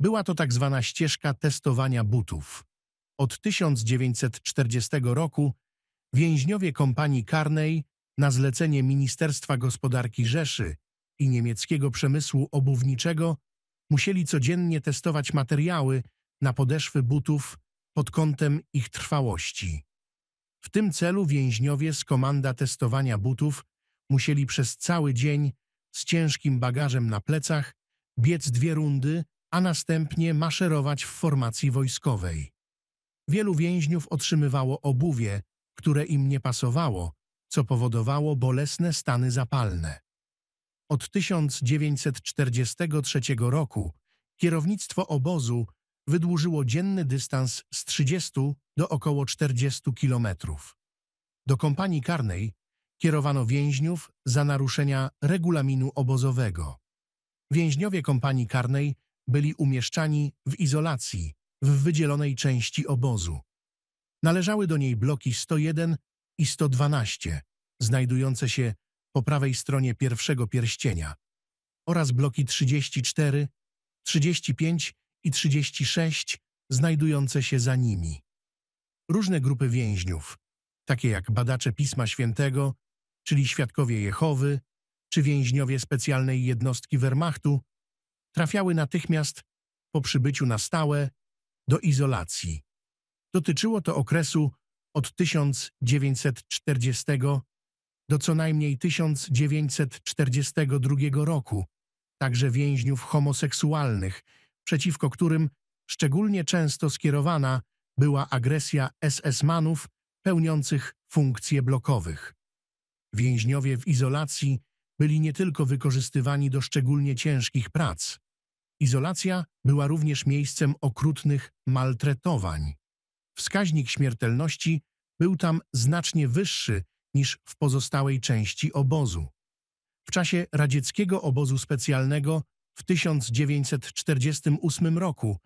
Speaker 1: Była to tak zwana ścieżka testowania butów. Od 1940 roku więźniowie kompanii Carney na zlecenie Ministerstwa Gospodarki Rzeszy i niemieckiego przemysłu obuwniczego musieli codziennie testować materiały na podeszwy butów pod kątem ich trwałości. W tym celu więźniowie z komanda testowania butów musieli przez cały dzień z ciężkim bagażem na plecach biec dwie rundy, a następnie maszerować w formacji wojskowej. Wielu więźniów otrzymywało obuwie, które im nie pasowało, co powodowało bolesne stany zapalne. Od 1943 roku kierownictwo obozu wydłużyło dzienny dystans z 30 do około 40 kilometrów. Do kompanii karnej kierowano więźniów za naruszenia regulaminu obozowego. Więźniowie kompanii karnej byli umieszczani w izolacji w wydzielonej części obozu. Należały do niej bloki 101 i 112, znajdujące się po prawej stronie pierwszego pierścienia, oraz bloki 34, 35 i 36, znajdujące się za nimi. Różne grupy więźniów, takie jak badacze Pisma Świętego, czyli świadkowie Jehowy, czy więźniowie specjalnej jednostki Wehrmachtu, trafiały natychmiast po przybyciu na stałe do izolacji. Dotyczyło to okresu od 1940 do co najmniej 1942 roku, także więźniów homoseksualnych, przeciwko którym szczególnie często skierowana była agresja SS-manów pełniących funkcje blokowych. Więźniowie w izolacji byli nie tylko wykorzystywani do szczególnie ciężkich prac. Izolacja była również miejscem okrutnych maltretowań. Wskaźnik śmiertelności był tam znacznie wyższy niż w pozostałej części obozu. W czasie radzieckiego obozu specjalnego w 1948 roku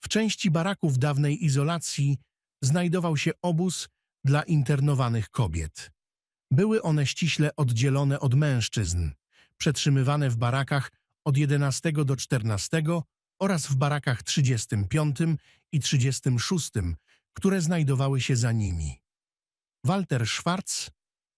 Speaker 1: w części baraków dawnej izolacji znajdował się obóz dla internowanych kobiet. Były one ściśle oddzielone od mężczyzn, przetrzymywane w barakach od 11 do 14 oraz w barakach 35 i 36, które znajdowały się za nimi. Walter Schwarz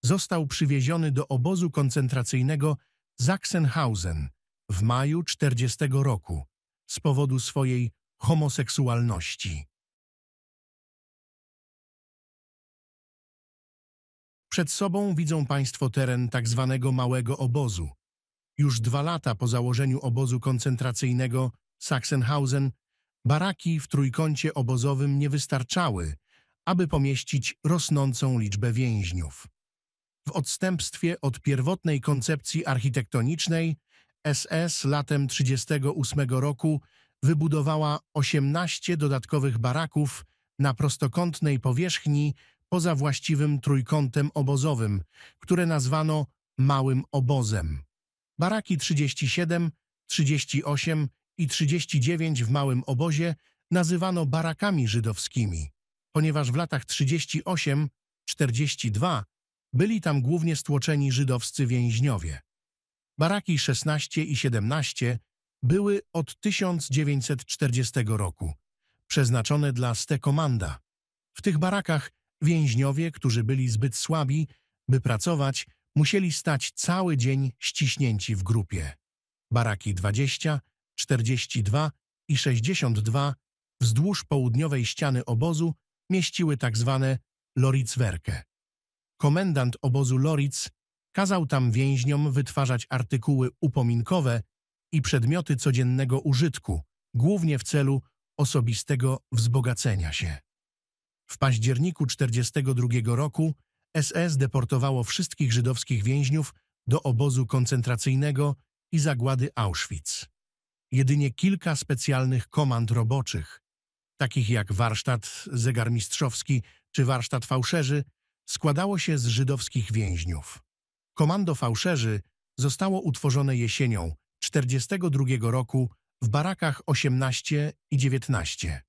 Speaker 1: został przywieziony do obozu koncentracyjnego Sachsenhausen w maju 40 roku z powodu swojej homoseksualności. Przed sobą widzą Państwo teren tak zwanego małego obozu. Już dwa lata po założeniu obozu koncentracyjnego Sachsenhausen baraki w trójkącie obozowym nie wystarczały, aby pomieścić rosnącą liczbę więźniów. W odstępstwie od pierwotnej koncepcji architektonicznej SS latem 1938 roku wybudowała 18 dodatkowych baraków na prostokątnej powierzchni poza właściwym trójkątem obozowym, które nazwano Małym Obozem. Baraki 37, 38 i 39 w Małym Obozie nazywano barakami żydowskimi, ponieważ w latach 38-42 byli tam głównie stłoczeni żydowscy więźniowie. Baraki 16 i 17 były od 1940 roku, przeznaczone dla Stekomanda. W tych barakach więźniowie, którzy byli zbyt słabi, by pracować, musieli stać cały dzień ściśnięci w grupie. Baraki 20, 42 i 62 wzdłuż południowej ściany obozu mieściły tak zwane Loritzwerke. Komendant obozu Loritz kazał tam więźniom wytwarzać artykuły upominkowe i przedmioty codziennego użytku, głównie w celu osobistego wzbogacenia się. W październiku 1942 roku SS deportowało wszystkich żydowskich więźniów do obozu koncentracyjnego i zagłady Auschwitz. jedynie kilka specjalnych komand roboczych, takich jak warsztat zegarmistrzowski czy warsztat fałszerzy, składało się z żydowskich więźniów. Komando fałszerzy zostało utworzone jesienią 1942 roku w barakach 18 i 19.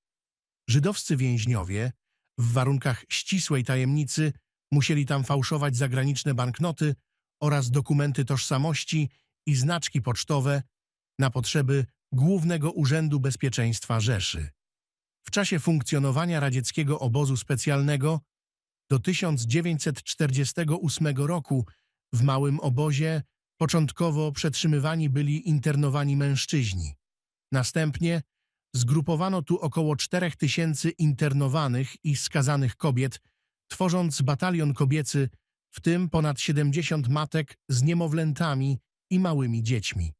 Speaker 1: Żydowscy więźniowie w warunkach ścisłej tajemnicy musieli tam fałszować zagraniczne banknoty oraz dokumenty tożsamości i znaczki pocztowe na potrzeby Głównego Urzędu Bezpieczeństwa Rzeszy. W czasie funkcjonowania radzieckiego obozu specjalnego do 1948 roku w małym obozie początkowo przetrzymywani byli internowani mężczyźni. Następnie zgrupowano tu około 4 tysięcy internowanych i skazanych kobiet, tworząc batalion kobiecy, w tym ponad 70 matek z niemowlętami i małymi dziećmi.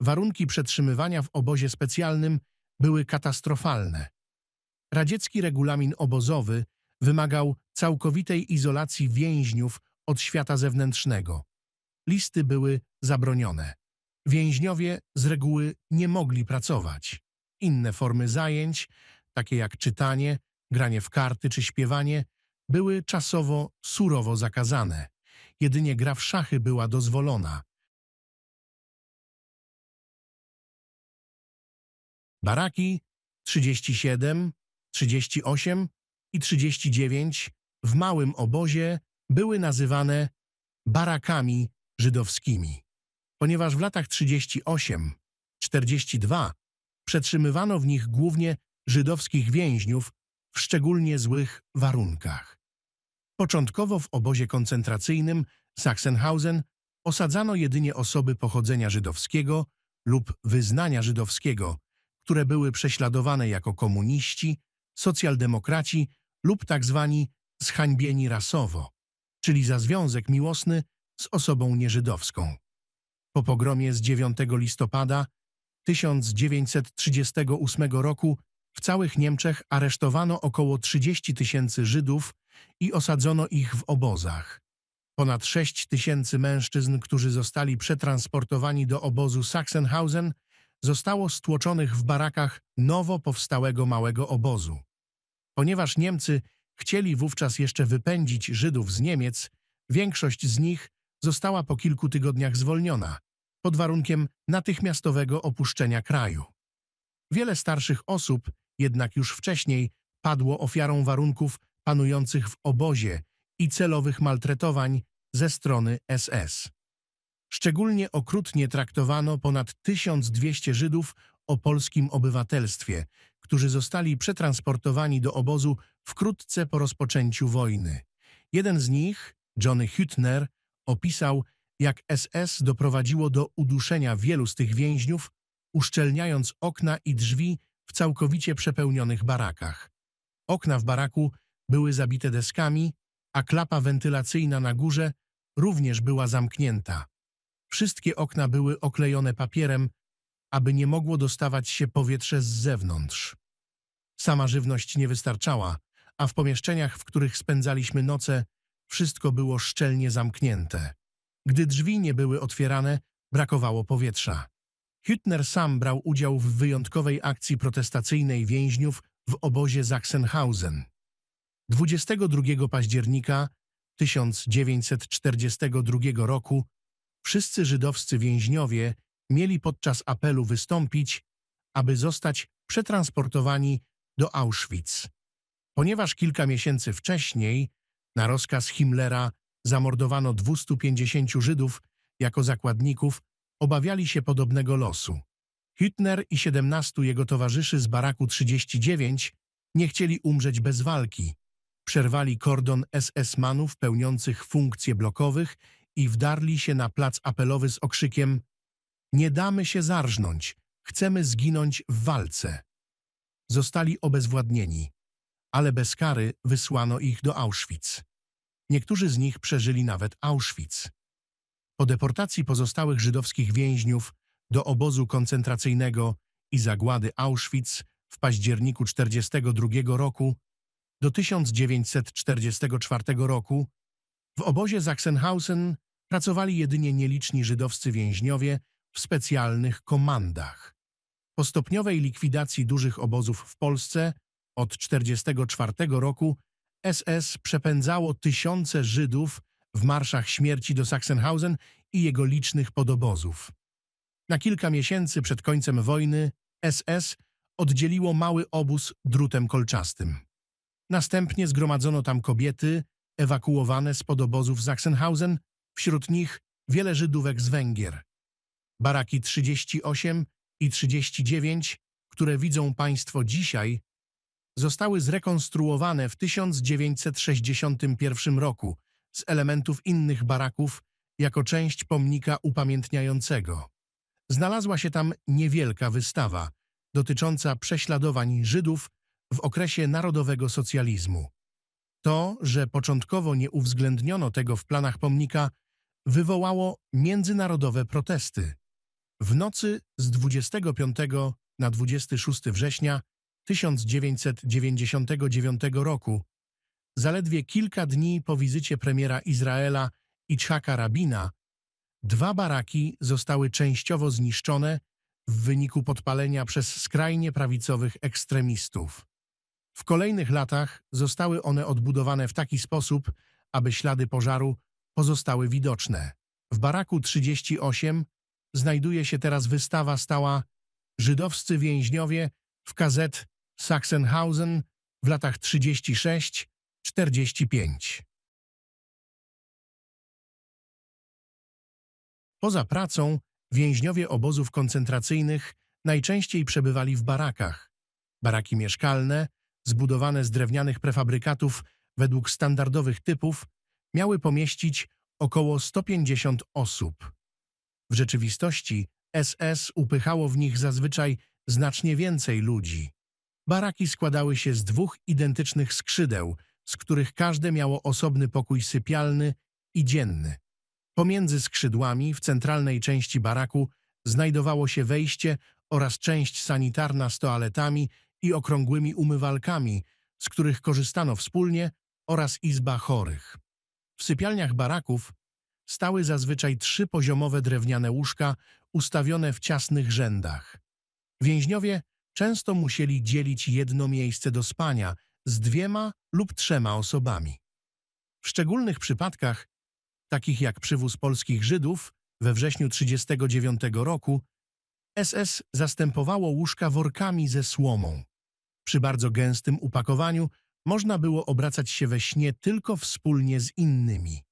Speaker 1: Warunki przetrzymywania w obozie specjalnym były katastrofalne. Radziecki regulamin obozowy wymagał całkowitej izolacji więźniów od świata zewnętrznego. Listy były zabronione. Więźniowie z reguły nie mogli pracować. Inne formy zajęć, takie jak czytanie, granie w karty czy śpiewanie, były czasowo surowo zakazane. Jedynie gra w szachy była dozwolona. Baraki 37, 38 i 39 w małym obozie były nazywane barakami żydowskimi, ponieważ w latach 38-42 przetrzymywano w nich głównie żydowskich więźniów w szczególnie złych warunkach. Początkowo w obozie koncentracyjnym Sachsenhausen osadzano jedynie osoby pochodzenia żydowskiego lub wyznania żydowskiego, które były prześladowane jako komuniści, socjaldemokraci lub tak zwani zhańbieni rasowo, czyli za związek miłosny z osobą nieżydowską. Po pogromie z 9 listopada 1938 roku w całych Niemczech aresztowano około 30 tysięcy Żydów i osadzono ich w obozach. Ponad 6 tysięcy mężczyzn, którzy zostali przetransportowani do obozu Sachsenhausen, zostało stłoczonych w barakach nowo powstałego małego obozu. Ponieważ Niemcy chcieli wówczas jeszcze wypędzić Żydów z Niemiec, większość z nich została po kilku tygodniach zwolniona, pod warunkiem natychmiastowego opuszczenia kraju. Wiele starszych osób jednak już wcześniej padło ofiarą warunków panujących w obozie i celowych maltretowań ze strony SS. Szczególnie okrutnie traktowano ponad 1200 Żydów o polskim obywatelstwie, którzy zostali przetransportowani do obozu wkrótce po rozpoczęciu wojny. Jeden z nich, Johnny Hüttner, opisał, jak SS doprowadziło do uduszenia wielu z tych więźniów, uszczelniając okna i drzwi w całkowicie przepełnionych barakach. Okna w baraku były zabite deskami, a klapa wentylacyjna na górze również była zamknięta. Wszystkie okna były oklejone papierem, aby nie mogło dostawać się powietrze z zewnątrz. Sama żywność nie wystarczała, a w pomieszczeniach, w których spędzaliśmy noce, wszystko było szczelnie zamknięte. Gdy drzwi nie były otwierane, brakowało powietrza. Hüttner sam brał udział w wyjątkowej akcji protestacyjnej więźniów w obozie Sachsenhausen. 22 października 1942 roku wszyscy żydowscy więźniowie mieli podczas apelu wystąpić, aby zostać przetransportowani do Auschwitz. Ponieważ kilka miesięcy wcześniej na rozkaz Himmlera zamordowano 250 Żydów jako zakładników, obawiali się podobnego losu. Hüttner i 17 jego towarzyszy z baraku 39 nie chcieli umrzeć bez walki. Przerwali kordon SS-manów pełniących funkcje blokowych i wdarli się na plac apelowy z okrzykiem Nie damy się zarżnąć, chcemy zginąć w walce. Zostali obezwładnieni, ale bez kary wysłano ich do Auschwitz. Niektórzy z nich przeżyli nawet Auschwitz. Po deportacji pozostałych żydowskich więźniów do obozu koncentracyjnego i zagłady Auschwitz w październiku 1942 roku do 1944 roku w obozie Sachsenhausen pracowali jedynie nieliczni żydowscy więźniowie w specjalnych komandach. Po stopniowej likwidacji dużych obozów w Polsce od 1944 roku SS przepędzało tysiące Żydów w marszach śmierci do Sachsenhausen i jego licznych podobozów. Na kilka miesięcy przed końcem wojny SS oddzieliło mały obóz drutem kolczastym. Następnie zgromadzono tam kobiety ewakuowane z podobozów Sachsenhausen, wśród nich wiele Żydówek z Węgier. Baraki 38 i 39, które widzą Państwo dzisiaj, zostały zrekonstruowane w 1961 roku z elementów innych baraków jako część pomnika upamiętniającego. Znalazła się tam niewielka wystawa dotycząca prześladowań Żydów w okresie narodowego socjalizmu. To, że początkowo nie uwzględniono tego w planach pomnika, wywołało międzynarodowe protesty. W nocy z 25 na 26 września 1999 roku, zaledwie kilka dni po wizycie premiera Izraela Itzhaka Rabina, dwa baraki zostały częściowo zniszczone w wyniku podpalenia przez skrajnie prawicowych ekstremistów. W kolejnych latach zostały one odbudowane w taki sposób, aby ślady pożaru pozostały widoczne. W baraku 38 znajduje się teraz wystawa stała Żydowscy więźniowie w KZ Sachsenhausen w latach 36-45. Poza pracą więźniowie obozów koncentracyjnych najczęściej przebywali w barakach. Baraki mieszkalne, zbudowane z drewnianych prefabrykatów według standardowych typów, miały pomieścić około 150 osób. W rzeczywistości SS upychało w nich zazwyczaj znacznie więcej ludzi. Baraki składały się z dwóch identycznych skrzydeł, z których każde miało osobny pokój sypialny i dzienny. Pomiędzy skrzydłami w centralnej części baraku znajdowało się wejście oraz część sanitarna z toaletami i okrągłymi umywalkami, z których korzystano wspólnie, oraz izba chorych. W sypialniach baraków stały zazwyczaj trzypoziomowe drewniane łóżka ustawione w ciasnych rzędach. Więźniowie często musieli dzielić jedno miejsce do spania z dwiema lub trzema osobami. W szczególnych przypadkach, takich jak przywóz polskich Żydów we wrześniu 1939 roku, SS zastępowało łóżka workami ze słomą. Przy bardzo gęstym upakowaniu można było obracać się we śnie tylko wspólnie z innymi.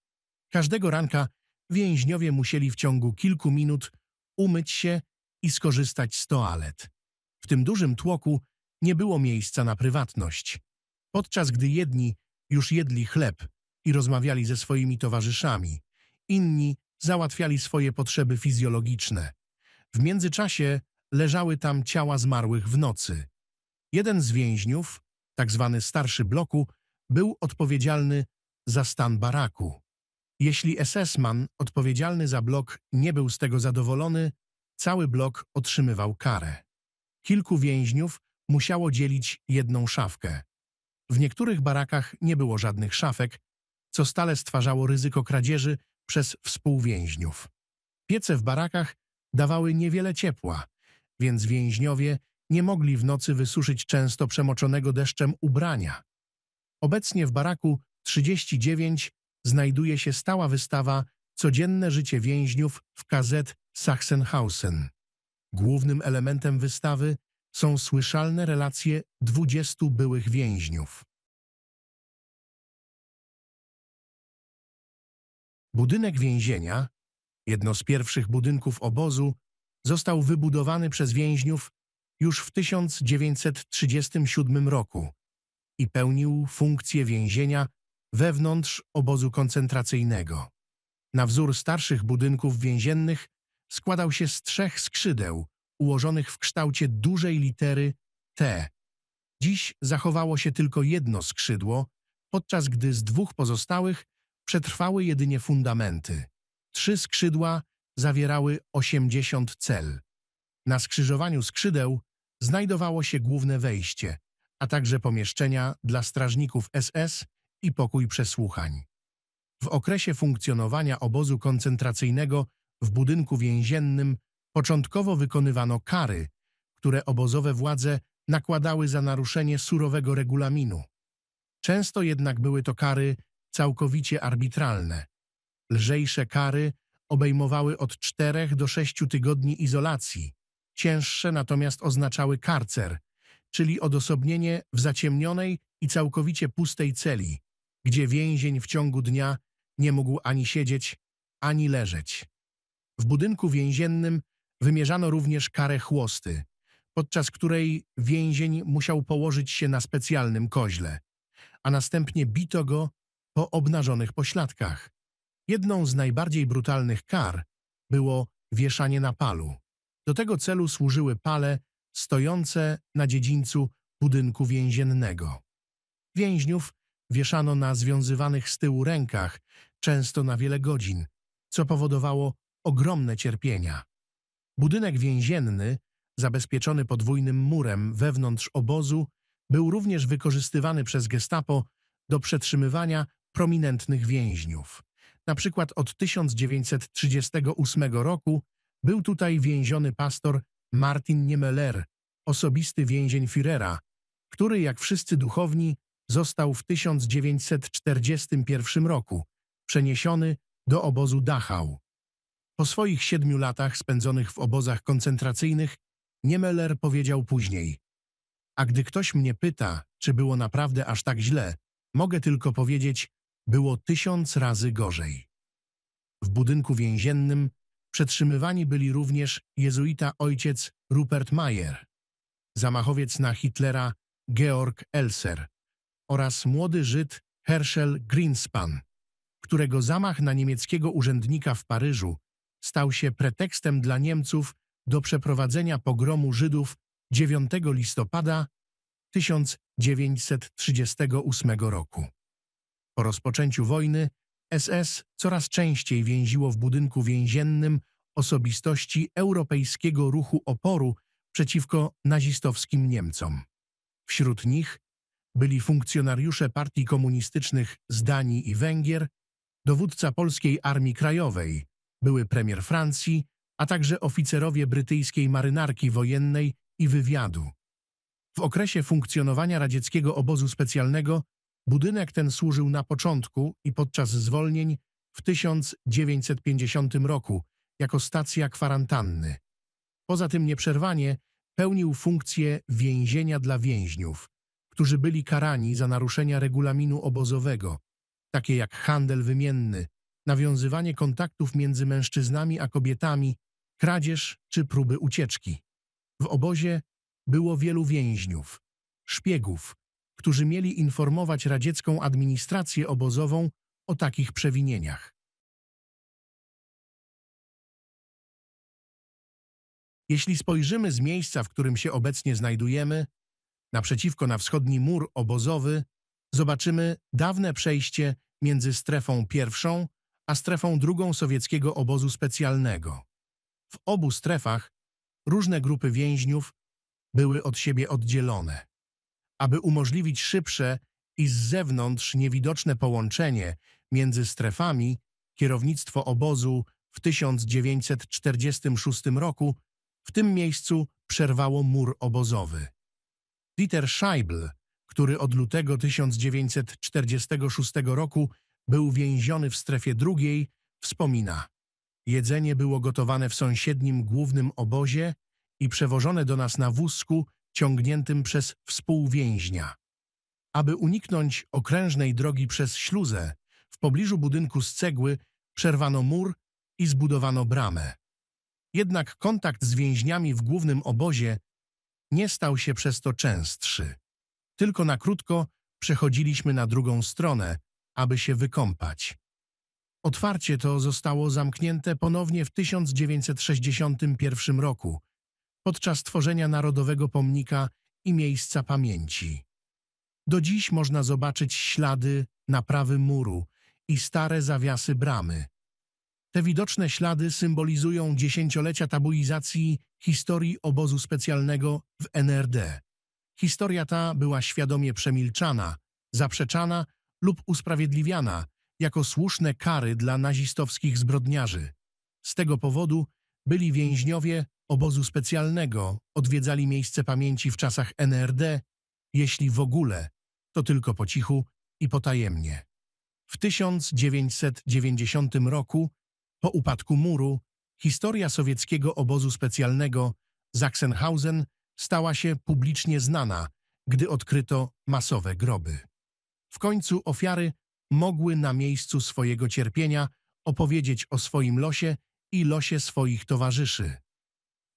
Speaker 1: Każdego ranka więźniowie musieli w ciągu kilku minut umyć się i skorzystać z toalet. W tym dużym tłoku nie było miejsca na prywatność. Podczas gdy jedni już jedli chleb i rozmawiali ze swoimi towarzyszami, inni załatwiali swoje potrzeby fizjologiczne. W międzyczasie leżały tam ciała zmarłych w nocy. Jeden z więźniów, tak zwany starszy bloku, był odpowiedzialny za stan baraku. Jeśli SS-man odpowiedzialny za blok nie był z tego zadowolony, cały blok otrzymywał karę. Kilku więźniów musiało dzielić jedną szafkę. W niektórych barakach nie było żadnych szafek, co stale stwarzało ryzyko kradzieży przez współwięźniów. Piece w barakach dawały niewiele ciepła, więc więźniowie nie mogli w nocy wysuszyć często przemoczonego deszczem ubrania. Obecnie w baraku 39 znajduje się stała wystawa Codzienne życie więźniów w KZ Sachsenhausen. Głównym elementem wystawy są słyszalne relacje 20 byłych więźniów. Budynek więzienia, jedno z pierwszych budynków obozu, został wybudowany przez więźniów już w 1937 roku i pełnił funkcję więzienia wewnątrz obozu koncentracyjnego. Na wzór starszych budynków więziennych składał się z trzech skrzydeł ułożonych w kształcie dużej litery T. Dziś zachowało się tylko jedno skrzydło, podczas gdy z dwóch pozostałych przetrwały jedynie fundamenty. Trzy skrzydła zawierały 80 cel. Na skrzyżowaniu skrzydeł znajdowało się główne wejście, a także pomieszczenia dla strażników SS i pokój przesłuchań. W okresie funkcjonowania obozu koncentracyjnego w budynku więziennym początkowo wykonywano kary, które obozowe władze nakładały za naruszenie surowego regulaminu. Często jednak były to kary całkowicie arbitralne. Lżejsze kary obejmowały od 4 do 6 tygodni izolacji, cięższe natomiast oznaczały karcer, czyli odosobnienie w zaciemnionej i całkowicie pustej celi, gdzie więzień w ciągu dnia nie mógł ani siedzieć, ani leżeć. W budynku więziennym wymierzano również karę chłosty, podczas której więzień musiał położyć się na specjalnym koźle, a następnie bito go po obnażonych pośladkach. Jedną z najbardziej brutalnych kar było wieszanie na palu. Do tego celu służyły pale stojące na dziedzińcu budynku więziennego. Więźniów wieszano na związywanych z tyłu rękach, często na wiele godzin, co powodowało ogromne cierpienia. Budynek więzienny, zabezpieczony podwójnym murem wewnątrz obozu, był również wykorzystywany przez gestapo do przetrzymywania prominentnych więźniów. Na przykład od 1938 roku był tutaj więziony pastor Martin Niemeller, osobisty więzień Führera, który, jak wszyscy duchowni, został w 1941 roku przeniesiony do obozu Dachau. Po swoich siedmiu latach spędzonych w obozach koncentracyjnych, Niemeller powiedział później A gdy ktoś mnie pyta, czy było naprawdę aż tak źle, mogę tylko powiedzieć, było tysiąc razy gorzej. W budynku więziennym przetrzymywani byli również jezuita ojciec Rupert Mayer, zamachowiec na Hitlera Georg Elser oraz młody Żyd Herschel Greenspan, którego zamach na niemieckiego urzędnika w Paryżu stał się pretekstem dla Niemców do przeprowadzenia pogromu Żydów 9 listopada 1938 roku. Po rozpoczęciu wojny SS coraz częściej więziło w budynku więziennym osobistości europejskiego ruchu oporu przeciwko nazistowskim Niemcom. Wśród nich byli funkcjonariusze partii komunistycznych z Danii i Węgier, dowódca Polskiej Armii Krajowej, były premier Francji, a także oficerowie brytyjskiej marynarki wojennej i wywiadu. W okresie funkcjonowania radzieckiego obozu specjalnego budynek ten służył na początku i podczas zwolnień w 1950 roku jako stacja kwarantanny. Poza tym nieprzerwanie pełnił funkcję więzienia dla więźniów, którzy byli karani za naruszenia regulaminu obozowego, takie jak handel wymienny, nawiązywanie kontaktów między mężczyznami a kobietami, kradzież czy próby ucieczki. W obozie było wielu więźniów, szpiegów, którzy mieli informować radziecką administrację obozową o takich przewinieniach. Jeśli spojrzymy z miejsca, w którym się obecnie znajdujemy, naprzeciwko na wschodni mur obozowy, zobaczymy dawne przejście między strefą pierwszą a strefą drugą sowieckiego obozu specjalnego. W obu strefach różne grupy więźniów były od siebie oddzielone. Aby umożliwić szybsze i z zewnątrz niewidoczne połączenie między strefami, kierownictwo obozu w 1946 roku w tym miejscu przerwało mur obozowy. Dieter Scheibl, który od lutego 1946 roku był więziony w strefie drugiej, wspomina. Jedzenie było gotowane w sąsiednim głównym obozie i przewożone do nas na wózku ciągniętym przez współwięźnia. Aby uniknąć okrężnej drogi przez śluzę, w pobliżu budynku z cegły przerwano mur i zbudowano bramę. Jednak kontakt z więźniami w głównym obozie nie stał się przez to częstszy. Tylko na krótko przechodziliśmy na drugą stronę, aby się wykąpać. Otwarcie to zostało zamknięte ponownie w 1961 roku, podczas tworzenia Narodowego Pomnika i Miejsca Pamięci. Do dziś można zobaczyć ślady naprawy muru i stare zawiasy bramy. Te widoczne ślady symbolizują dziesięciolecia tabuizacji historii obozu specjalnego w NRD. Historia ta była świadomie przemilczana, zaprzeczana lub usprawiedliwiana jako słuszne kary dla nazistowskich zbrodniarzy. Z tego powodu byli więźniowie obozu specjalnego odwiedzali miejsce pamięci w czasach NRD, jeśli w ogóle, to tylko po cichu i potajemnie. W 1990 roku, po upadku muru, historia sowieckiego obozu specjalnego Sachsenhausen stała się publicznie znana, gdy odkryto masowe groby. W końcu ofiary mogły na miejscu swojego cierpienia opowiedzieć o swoim losie i losie swoich towarzyszy.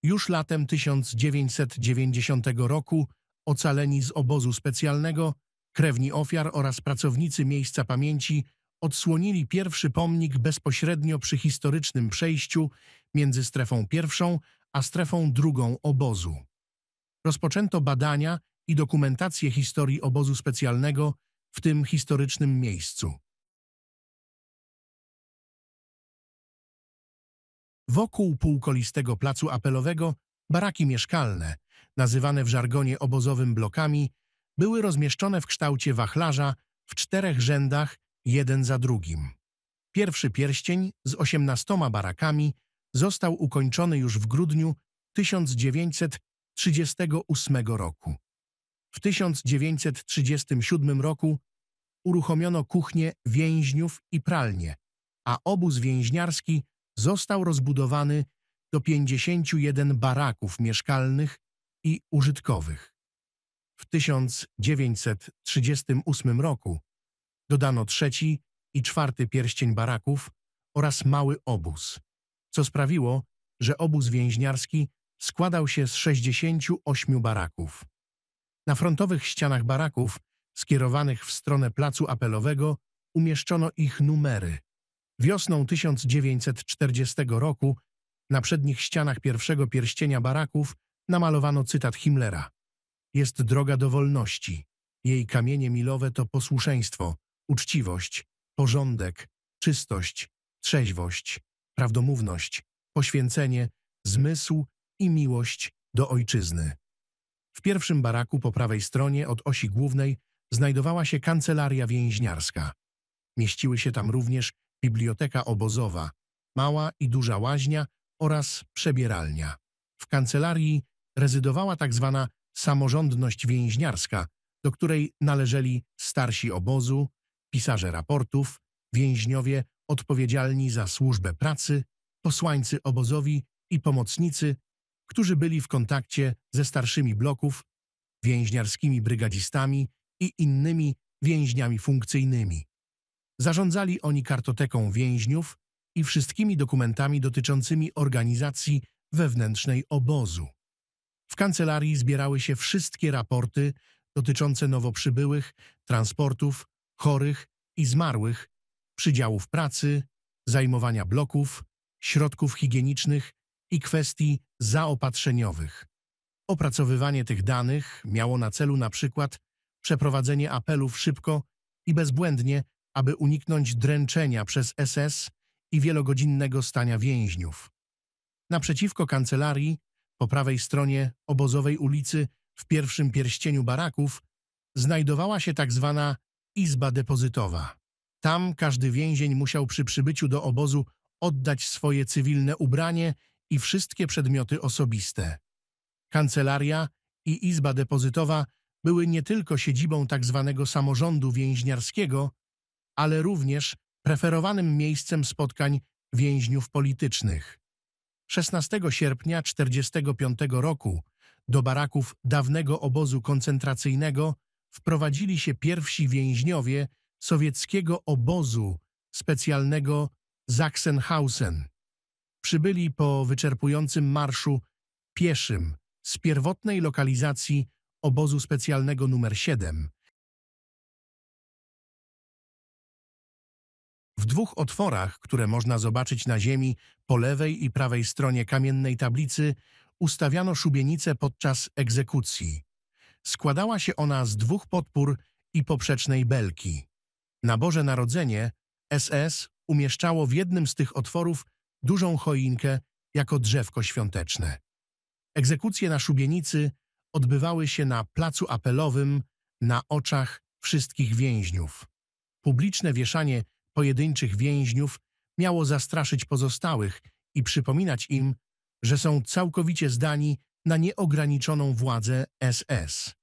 Speaker 1: Już latem 1990 roku ocaleni z obozu specjalnego, krewni ofiar oraz pracownicy miejsca pamięci odsłonili pierwszy pomnik bezpośrednio przy historycznym przejściu między strefą pierwszą a strefą drugą obozu. Rozpoczęto badania i dokumentację historii obozu specjalnego w tym historycznym miejscu. Wokół półkolistego placu apelowego baraki mieszkalne, nazywane w żargonie obozowym blokami, były rozmieszczone w kształcie wachlarza w czterech rzędach, jeden za drugim. Pierwszy pierścień z osiemnastoma barakami został ukończony już w grudniu 1938 roku. W 1937 roku uruchomiono kuchnię więźniów i pralnię, a obóz więźniarski został rozbudowany do 51 baraków mieszkalnych i użytkowych. W 1938 roku dodano trzeci i czwarty pierścień baraków oraz mały obóz, co sprawiło, że obóz więźniarski składał się z 68 baraków. Na frontowych ścianach baraków, skierowanych w stronę placu apelowego, umieszczono ich numery. Wiosną 1940 roku na przednich ścianach pierwszego pierścienia baraków namalowano cytat Himmlera. Jest droga do wolności. Jej kamienie milowe to posłuszeństwo, uczciwość, porządek, czystość, trzeźwość, prawdomówność, poświęcenie, zmysł i miłość do ojczyzny. W pierwszym baraku po prawej stronie od osi głównej znajdowała się kancelaria więźniarska. Mieściły się tam również biblioteka obozowa, mała i duża łaźnia oraz przebieralnia. W kancelarii rezydowała tak zwana samorządność więźniarska, do której należeli starsi obozu, pisarze raportów, więźniowie odpowiedzialni za służbę pracy, posłańcy obozowi i pomocnicy, którzy byli w kontakcie ze starszymi bloków, więźniarskimi brygadzistami i innymi więźniami funkcyjnymi. Zarządzali oni kartoteką więźniów i wszystkimi dokumentami dotyczącymi organizacji wewnętrznej obozu. W kancelarii zbierały się wszystkie raporty dotyczące nowo przybyłych, transportów, chorych i zmarłych, przydziałów pracy, zajmowania bloków, środków higienicznych i kwestii zaopatrzeniowych. Opracowywanie tych danych miało na celu na przykład przeprowadzenie apelów szybko i bezbłędnie, aby uniknąć dręczenia przez SS i wielogodzinnego stania więźniów. Naprzeciwko kancelarii, po prawej stronie obozowej ulicy, w pierwszym pierścieniu baraków, znajdowała się tak zwana izba depozytowa. Tam każdy więzień musiał przy przybyciu do obozu oddać swoje cywilne ubranie i wszystkie przedmioty osobiste. Kancelaria i izba depozytowa były nie tylko siedzibą tak zwanego samorządu więźniarskiego, ale również preferowanym miejscem spotkań więźniów politycznych. 16 sierpnia 1945 roku do baraków dawnego obozu koncentracyjnego wprowadzili się pierwsi więźniowie sowieckiego obozu specjalnego Sachsenhausen. Przybyli po wyczerpującym marszu pieszym z pierwotnej lokalizacji obozu specjalnego numer 7 W dwóch otworach, które można zobaczyć na ziemi po lewej i prawej stronie kamiennej tablicy, ustawiano szubienicę podczas egzekucji. Składała się ona z dwóch podpór i poprzecznej belki. Na Boże Narodzenie SS umieszczało w jednym z tych otworów dużą choinkę jako drzewko świąteczne. Egzekucje na szubienicy odbywały się na placu apelowym na oczach wszystkich więźniów. Publiczne wieszanie pojedynczych więźniów miało zastraszyć pozostałych i przypominać im, że są całkowicie zdani na nieograniczoną władzę SS.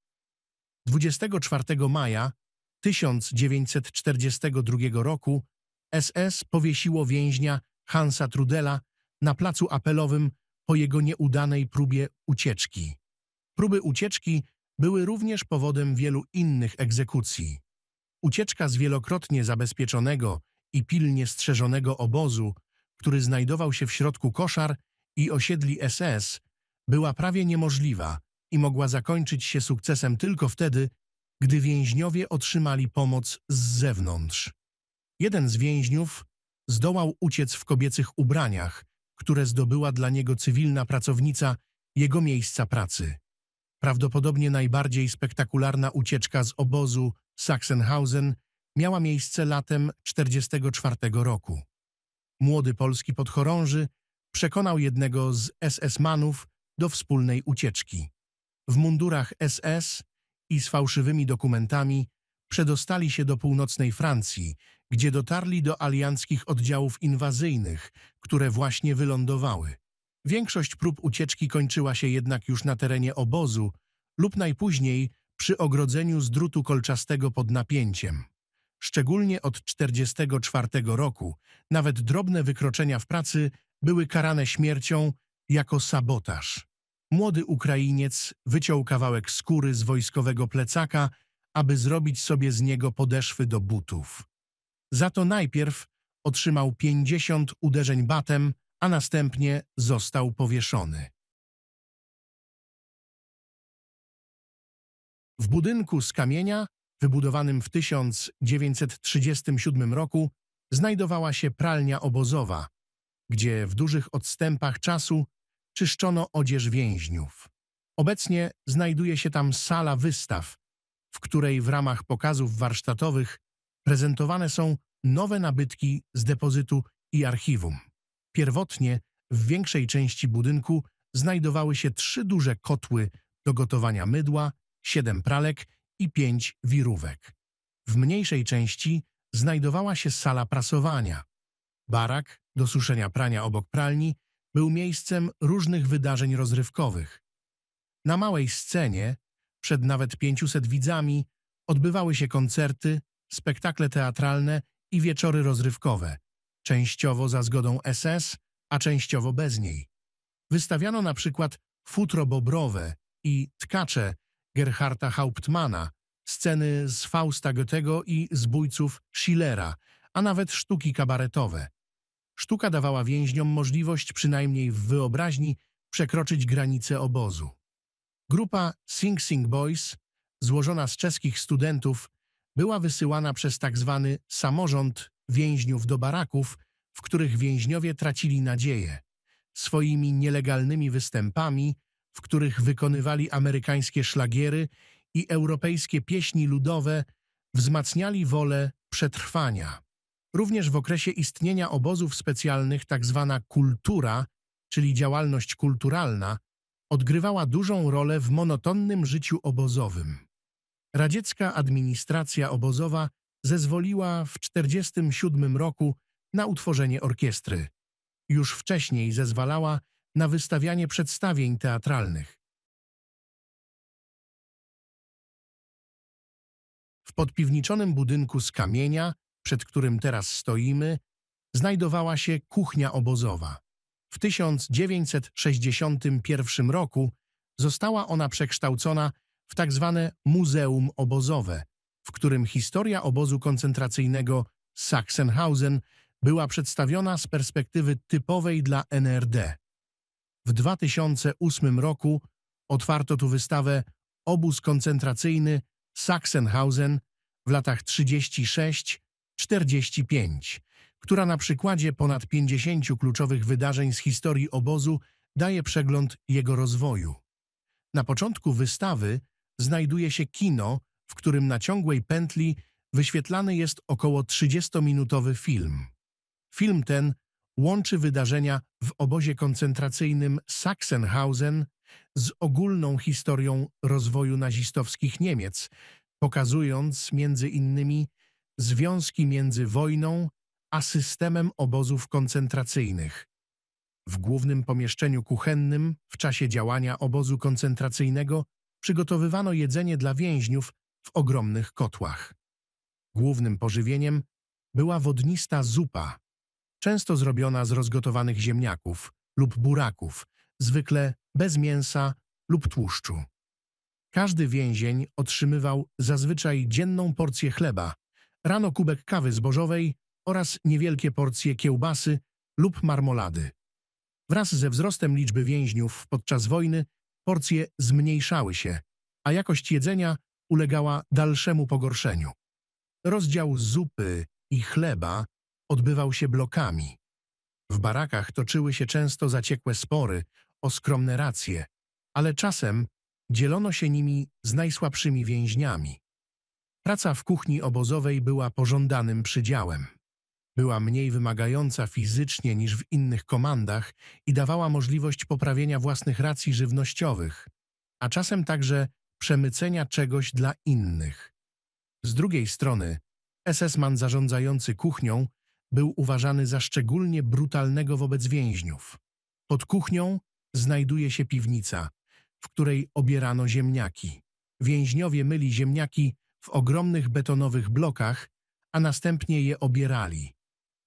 Speaker 1: 24 maja 1942 roku SS powiesiło więźnia Hansa Trudela na placu apelowym po jego nieudanej próbie ucieczki. Próby ucieczki były również powodem wielu innych egzekucji. Ucieczka z wielokrotnie zabezpieczonego i pilnie strzeżonego obozu, który znajdował się w środku koszar i osiedli SS, była prawie niemożliwa i mogła zakończyć się sukcesem tylko wtedy, gdy więźniowie otrzymali pomoc z zewnątrz. Jeden z więźniów zdołał uciec w kobiecych ubraniach, które zdobyła dla niego cywilna pracownica jego miejsca pracy. Prawdopodobnie najbardziej spektakularna ucieczka z obozu Sachsenhausen miała miejsce latem 1944 roku. Młody polski podchorąży przekonał jednego z SS-manów do wspólnej ucieczki. W mundurach SS i z fałszywymi dokumentami przedostali się do północnej Francji, gdzie dotarli do alianckich oddziałów inwazyjnych, które właśnie wylądowały. Większość prób ucieczki kończyła się jednak już na terenie obozu lub najpóźniej przy ogrodzeniu z drutu kolczastego pod napięciem. Szczególnie od 1944 roku nawet drobne wykroczenia w pracy były karane śmiercią jako sabotaż. Młody Ukrainiec wyciął kawałek skóry z wojskowego plecaka, aby zrobić sobie z niego podeszwy do butów. Za to najpierw otrzymał 50 uderzeń batem, a następnie został powieszony. W budynku z kamienia, wybudowanym w 1937 roku, znajdowała się pralnia obozowa, gdzie w dużych odstępach czasu czyszczono odzież więźniów. Obecnie znajduje się tam sala wystaw, w której w ramach pokazów warsztatowych prezentowane są nowe nabytki z depozytu i archiwum. Pierwotnie w większej części budynku znajdowały się trzy duże kotły do gotowania mydła, siedem pralek i pięć wirówek. W mniejszej części znajdowała się sala prasowania. Barak do suszenia prania obok pralni był miejscem różnych wydarzeń rozrywkowych. Na małej scenie, przed nawet 500 widzami, odbywały się koncerty, spektakle teatralne i wieczory rozrywkowe, częściowo za zgodą SS, a częściowo bez niej. Wystawiano na przykład futro bobrowe i tkacze Gerharta Hauptmana, sceny z Fausta Goethego i zbójców Schillera, a nawet sztuki kabaretowe. Sztuka dawała więźniom możliwość, przynajmniej w wyobraźni, przekroczyć granice obozu. Grupa Sing Sing Boys, złożona z czeskich studentów, była wysyłana przez tzw. Tak samorząd więźniów do baraków, w których więźniowie tracili nadzieję. Swoimi nielegalnymi występami, w których wykonywali amerykańskie szlagiery i europejskie pieśni ludowe, wzmacniali wolę przetrwania. Również w okresie istnienia obozów specjalnych tzw. Tak kultura, czyli działalność kulturalna, odgrywała dużą rolę w monotonnym życiu obozowym. Radziecka administracja obozowa zezwoliła w 1947 roku na utworzenie orkiestry. Już wcześniej zezwalała na wystawianie przedstawień teatralnych. W podpiwniczonym budynku z kamienia, przed którym teraz stoimy, znajdowała się kuchnia obozowa. W 1961 roku została ona przekształcona w tzw. Tak muzeum obozowe, w którym historia obozu koncentracyjnego Sachsenhausen była przedstawiona z perspektywy typowej dla NRD. W 2008 roku otwarto tu wystawę Obóz koncentracyjny Sachsenhausen w latach 36-45, która na przykładzie ponad 50 kluczowych wydarzeń z historii obozu daje przegląd jego rozwoju. Na początku wystawy znajduje się kino, w którym na ciągłej pętli wyświetlany jest około 30-minutowy film. Film ten łączy wydarzenia w obozie koncentracyjnym Sachsenhausen z ogólną historią rozwoju nazistowskich Niemiec, pokazując między innymi związki między wojną a systemem obozów koncentracyjnych. W głównym pomieszczeniu kuchennym w czasie działania obozu koncentracyjnego przygotowywano jedzenie dla więźniów w ogromnych kotłach. Głównym pożywieniem była wodnista zupa, często zrobiona z rozgotowanych ziemniaków lub buraków, zwykle bez mięsa lub tłuszczu. Każdy więzień otrzymywał zazwyczaj dzienną porcję chleba, rano kubek kawy zbożowej oraz niewielkie porcje kiełbasy lub marmolady. Wraz ze wzrostem liczby więźniów podczas wojny porcje zmniejszały się, a jakość jedzenia ulegała dalszemu pogorszeniu. Rozdział zupy i chleba odbywał się blokami. W barakach toczyły się często zaciekłe spory o skromne racje, ale czasem dzielono się nimi z najsłabszymi więźniami. Praca w kuchni obozowej była pożądanym przydziałem. Była mniej wymagająca fizycznie niż w innych komandach i dawała możliwość poprawienia własnych racji żywnościowych, a czasem także przemycenia czegoś dla innych. Z drugiej strony, SS-man zarządzający kuchnią był uważany za szczególnie brutalnego wobec więźniów. Pod kuchnią znajduje się piwnica, w której obierano ziemniaki. Więźniowie myli ziemniaki w ogromnych betonowych blokach, a następnie je obierali.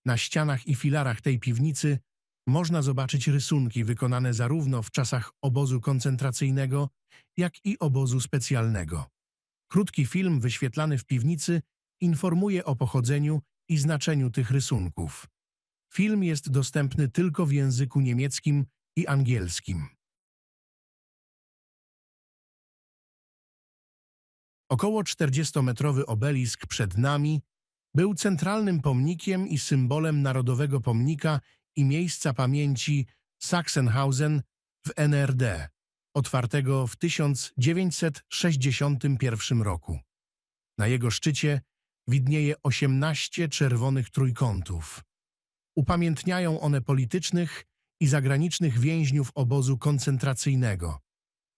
Speaker 1: Na ścianach i filarach tej piwnicy można zobaczyć rysunki wykonane zarówno w czasach obozu koncentracyjnego, jak i obozu specjalnego. Krótki film wyświetlany w piwnicy informuje o pochodzeniu i znaczeniu tych rysunków. Film jest dostępny tylko w języku niemieckim i angielskim. Około 40-metrowy obelisk przed nami był centralnym pomnikiem i symbolem Narodowego Pomnika i Miejsca Pamięci Sachsenhausen w NRD, otwartego w 1961 roku. Na jego szczycie widnieje 18 czerwonych trójkątów. Upamiętniają one politycznych i zagranicznych więźniów obozu koncentracyjnego,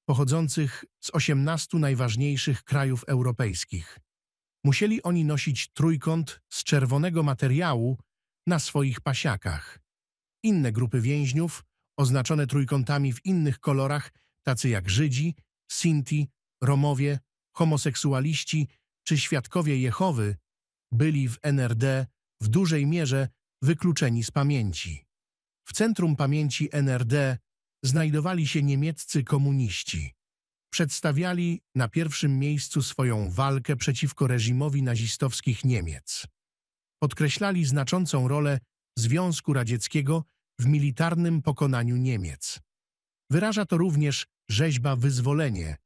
Speaker 1: pochodzących z 18 najważniejszych krajów europejskich. Musieli oni nosić trójkąt z czerwonego materiału na swoich pasiakach. Inne grupy więźniów, oznaczone trójkątami w innych kolorach, tacy jak Żydzi, Sinti, Romowie, homoseksualiści czy świadkowie Jehowy, byli w NRD w dużej mierze wykluczeni z pamięci. W centrum pamięci NRD znajdowali się niemieccy komuniści. Przedstawiali na pierwszym miejscu swoją walkę przeciwko reżimowi nazistowskich Niemiec. Podkreślali znaczącą rolę Związku Radzieckiego w militarnym pokonaniu Niemiec. Wyraża to również rzeźba Wyzwolenie,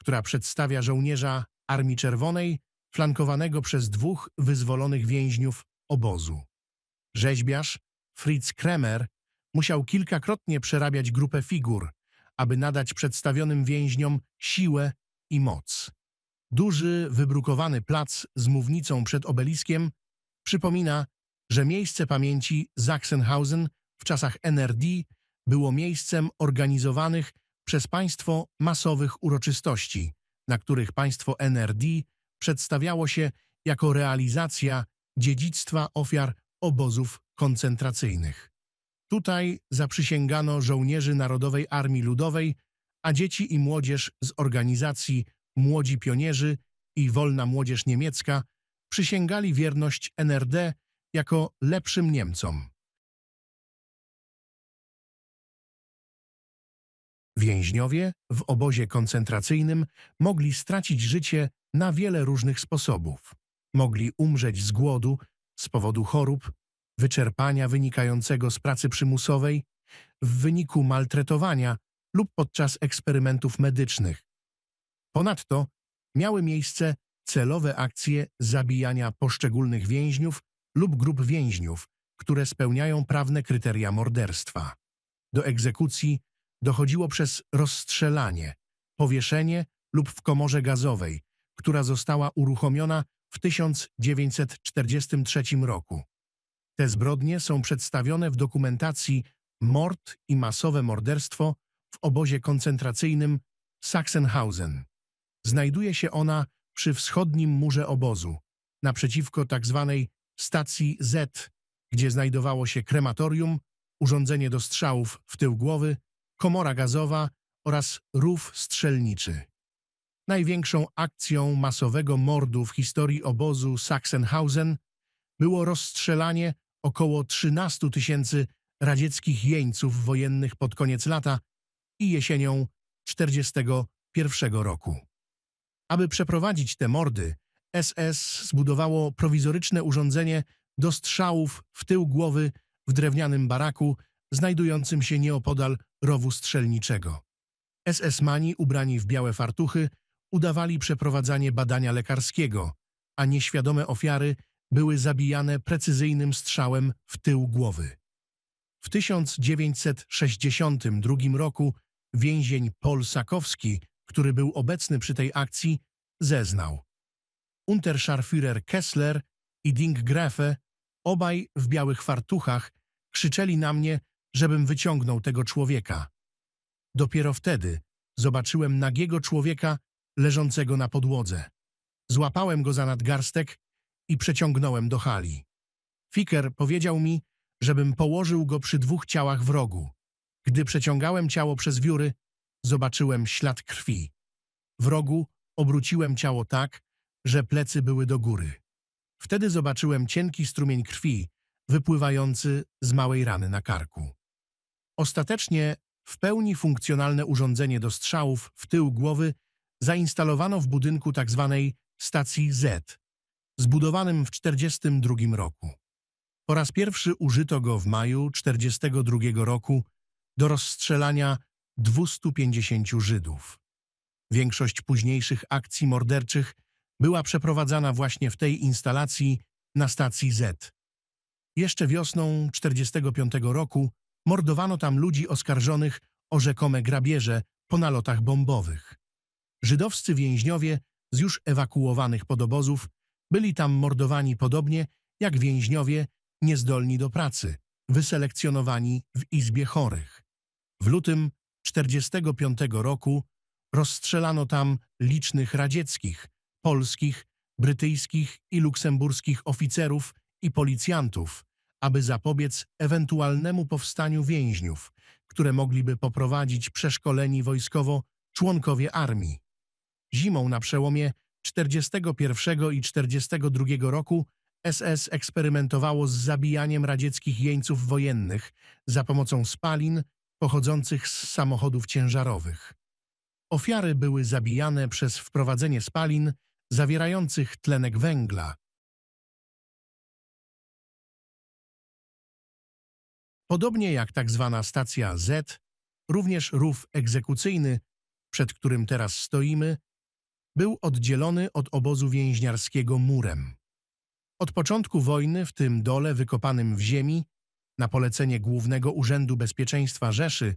Speaker 1: która przedstawia żołnierza Armii Czerwonej flankowanego przez dwóch wyzwolonych więźniów obozu. Rzeźbiarz Fritz Kremer musiał kilkakrotnie przerabiać grupę figur, aby nadać przedstawionym więźniom siłę i moc. Duży, wybrukowany plac z mównicą przed obeliskiem przypomina, że miejsce pamięci Sachsenhausen w czasach NRD było miejscem organizowanych przez państwo masowych uroczystości, na których państwo NRD przedstawiało się jako realizacja dziedzictwa ofiar obozów koncentracyjnych. Tutaj zaprzysięgano żołnierzy Narodowej Armii Ludowej, a dzieci i młodzież z organizacji Młodzi Pionierzy i Wolna Młodzież Niemiecka przysięgali wierność NRD jako lepszym Niemcom. Więźniowie w obozie koncentracyjnym mogli stracić życie na wiele różnych sposobów. Mogli umrzeć z głodu, z powodu chorób, wyczerpania wynikającego z pracy przymusowej, w wyniku maltretowania lub podczas eksperymentów medycznych. Ponadto miały miejsce celowe akcje zabijania poszczególnych więźniów lub grup więźniów, które spełniają prawne kryteria morderstwa. Do egzekucji dochodziło przez rozstrzelanie, powieszenie lub w komorze gazowej, która została uruchomiona w 1943 roku. Te zbrodnie są przedstawione w dokumentacji Mord i masowe morderstwo w obozie koncentracyjnym Sachsenhausen. Znajduje się ona przy wschodnim murze obozu, naprzeciwko tzw. Tak stacji Z, gdzie znajdowało się krematorium urządzenie do strzałów w tył głowy, komora gazowa oraz rów strzelniczy. Największą akcją masowego mordu w historii obozu Sachsenhausen było rozstrzelanie około 13 tysięcy radzieckich jeńców wojennych pod koniec lata i jesienią 1941 roku. Aby przeprowadzić te mordy, SS zbudowało prowizoryczne urządzenie do strzałów w tył głowy w drewnianym baraku znajdującym się nieopodal rowu strzelniczego. SS-mani ubrani w białe fartuchy udawali przeprowadzanie badania lekarskiego, a nieświadome ofiary były zabijane precyzyjnym strzałem w tył głowy. W 1962 roku więzień Paul Sakowski, który był obecny przy tej akcji, zeznał. Unterscharführer Kessler i Ding Grefe, obaj w białych fartuchach, krzyczeli na mnie, żebym wyciągnął tego człowieka. Dopiero wtedy zobaczyłem nagiego człowieka leżącego na podłodze. Złapałem go za nadgarstek i przeciągnąłem do hali. Fiker powiedział mi, żebym położył go przy dwóch ciałach w rogu. Gdy przeciągałem ciało przez wióry, zobaczyłem ślad krwi. W rogu obróciłem ciało tak, że plecy były do góry. Wtedy zobaczyłem cienki strumień krwi wypływający z małej rany na karku. Ostatecznie w pełni funkcjonalne urządzenie do strzałów w tył głowy zainstalowano w budynku tzw. Tak stacji Z, zbudowanym w 1942 roku. Po raz pierwszy użyto go w maju 1942 roku do rozstrzelania 250 Żydów. Większość późniejszych akcji morderczych była przeprowadzana właśnie w tej instalacji na stacji Z. Jeszcze wiosną 1945 roku mordowano tam ludzi oskarżonych o rzekome grabieże po nalotach bombowych. Żydowscy więźniowie z już ewakuowanych podobozów byli tam mordowani podobnie jak więźniowie niezdolni do pracy, wyselekcjonowani w Izbie Chorych. W lutym 1945 roku rozstrzelano tam licznych radzieckich, polskich, brytyjskich i luksemburskich oficerów i policjantów, aby zapobiec ewentualnemu powstaniu więźniów, które mogliby poprowadzić przeszkoleni wojskowo członkowie armii. Zimą na przełomie 41 i 42 roku SS eksperymentowało z zabijaniem radzieckich jeńców wojennych za pomocą spalin pochodzących z samochodów ciężarowych. Ofiary były zabijane przez wprowadzenie spalin zawierających tlenek węgla. Podobnie jak tak zwana stacja Z, również rów egzekucyjny, przed którym teraz stoimy, był oddzielony od obozu więźniarskiego murem. Od początku wojny w tym dole wykopanym w ziemi, na polecenie Głównego Urzędu Bezpieczeństwa Rzeszy,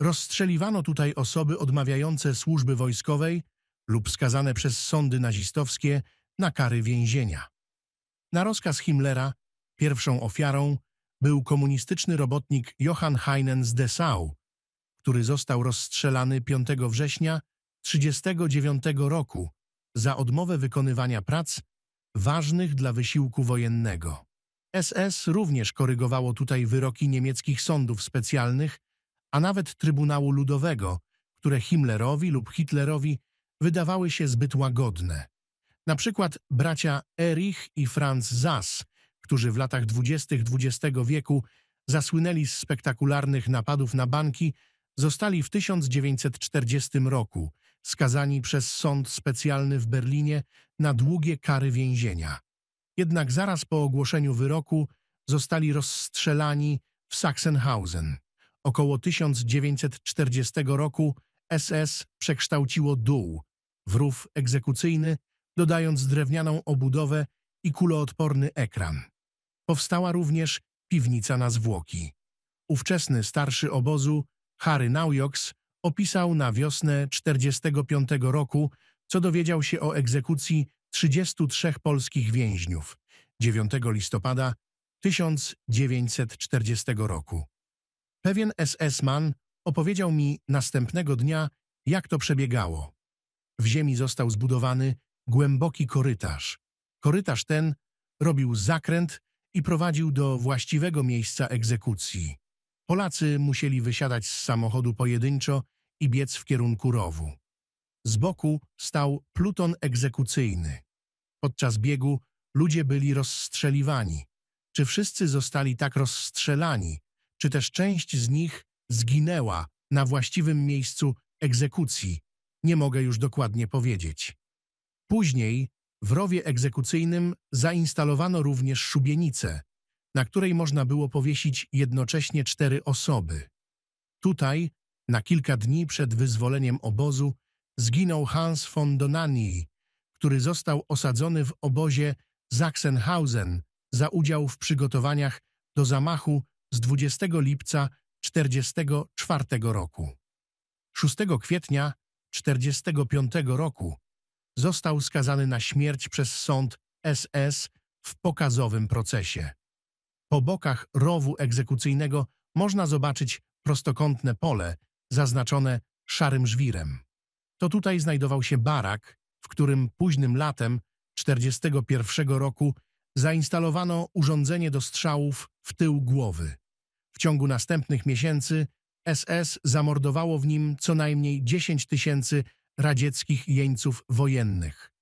Speaker 1: rozstrzeliwano tutaj osoby odmawiające służby wojskowej lub skazane przez sądy nazistowskie na kary więzienia. Na rozkaz Himmlera pierwszą ofiarą był komunistyczny robotnik Johann Heinen z Dessau, który został rozstrzelany 5 września 1939 roku za odmowę wykonywania prac ważnych dla wysiłku wojennego. SS również korygowało tutaj wyroki niemieckich sądów specjalnych, a nawet Trybunału Ludowego, które Himmlerowi lub Hitlerowi wydawały się zbyt łagodne. Na przykład bracia Erich i Franz Sass, którzy w latach dwudziestych XX wieku zasłynęli z spektakularnych napadów na banki, zostali w 1940 roku skazani przez sąd specjalny w Berlinie na długie kary więzienia. Jednak zaraz po ogłoszeniu wyroku zostali rozstrzelani w Sachsenhausen. Około 1940 roku SS przekształciło dół w rów egzekucyjny, dodając drewnianą obudowę i kuloodporny ekran. Powstała również piwnica na zwłoki. Ówczesny starszy obozu, Harry Naujoks, opisał na wiosnę 1945 roku, co dowiedział się o egzekucji 33 polskich więźniów 9 listopada 1940 roku. Pewien SS-man opowiedział mi następnego dnia, jak to przebiegało. W ziemi został zbudowany głęboki korytarz. Korytarz ten robił zakręt i prowadził do właściwego miejsca egzekucji. Polacy musieli wysiadać z samochodu pojedynczo i biec w kierunku rowu. Z boku stał pluton egzekucyjny. Podczas biegu ludzie byli rozstrzeliwani. Czy wszyscy zostali tak rozstrzelani, czy też część z nich zginęła na właściwym miejscu egzekucji, nie mogę już dokładnie powiedzieć. Później w rowie egzekucyjnym zainstalowano również szubienicę, na której można było powiesić jednocześnie cztery osoby. Tutaj, na kilka dni przed wyzwoleniem obozu, zginął Hans von Donani, który został osadzony w obozie Sachsenhausen za udział w przygotowaniach do zamachu z 20 lipca 1944 roku. 6 kwietnia 1945 roku został skazany na śmierć przez sąd SS w pokazowym procesie. Po bokach rowu egzekucyjnego można zobaczyć prostokątne pole zaznaczone szarym żwirem. To tutaj znajdował się barak, w którym późnym latem 1941 roku zainstalowano urządzenie do strzałów w tył głowy. W ciągu następnych miesięcy SS zamordowało w nim co najmniej 10 tysięcy radzieckich jeńców wojennych.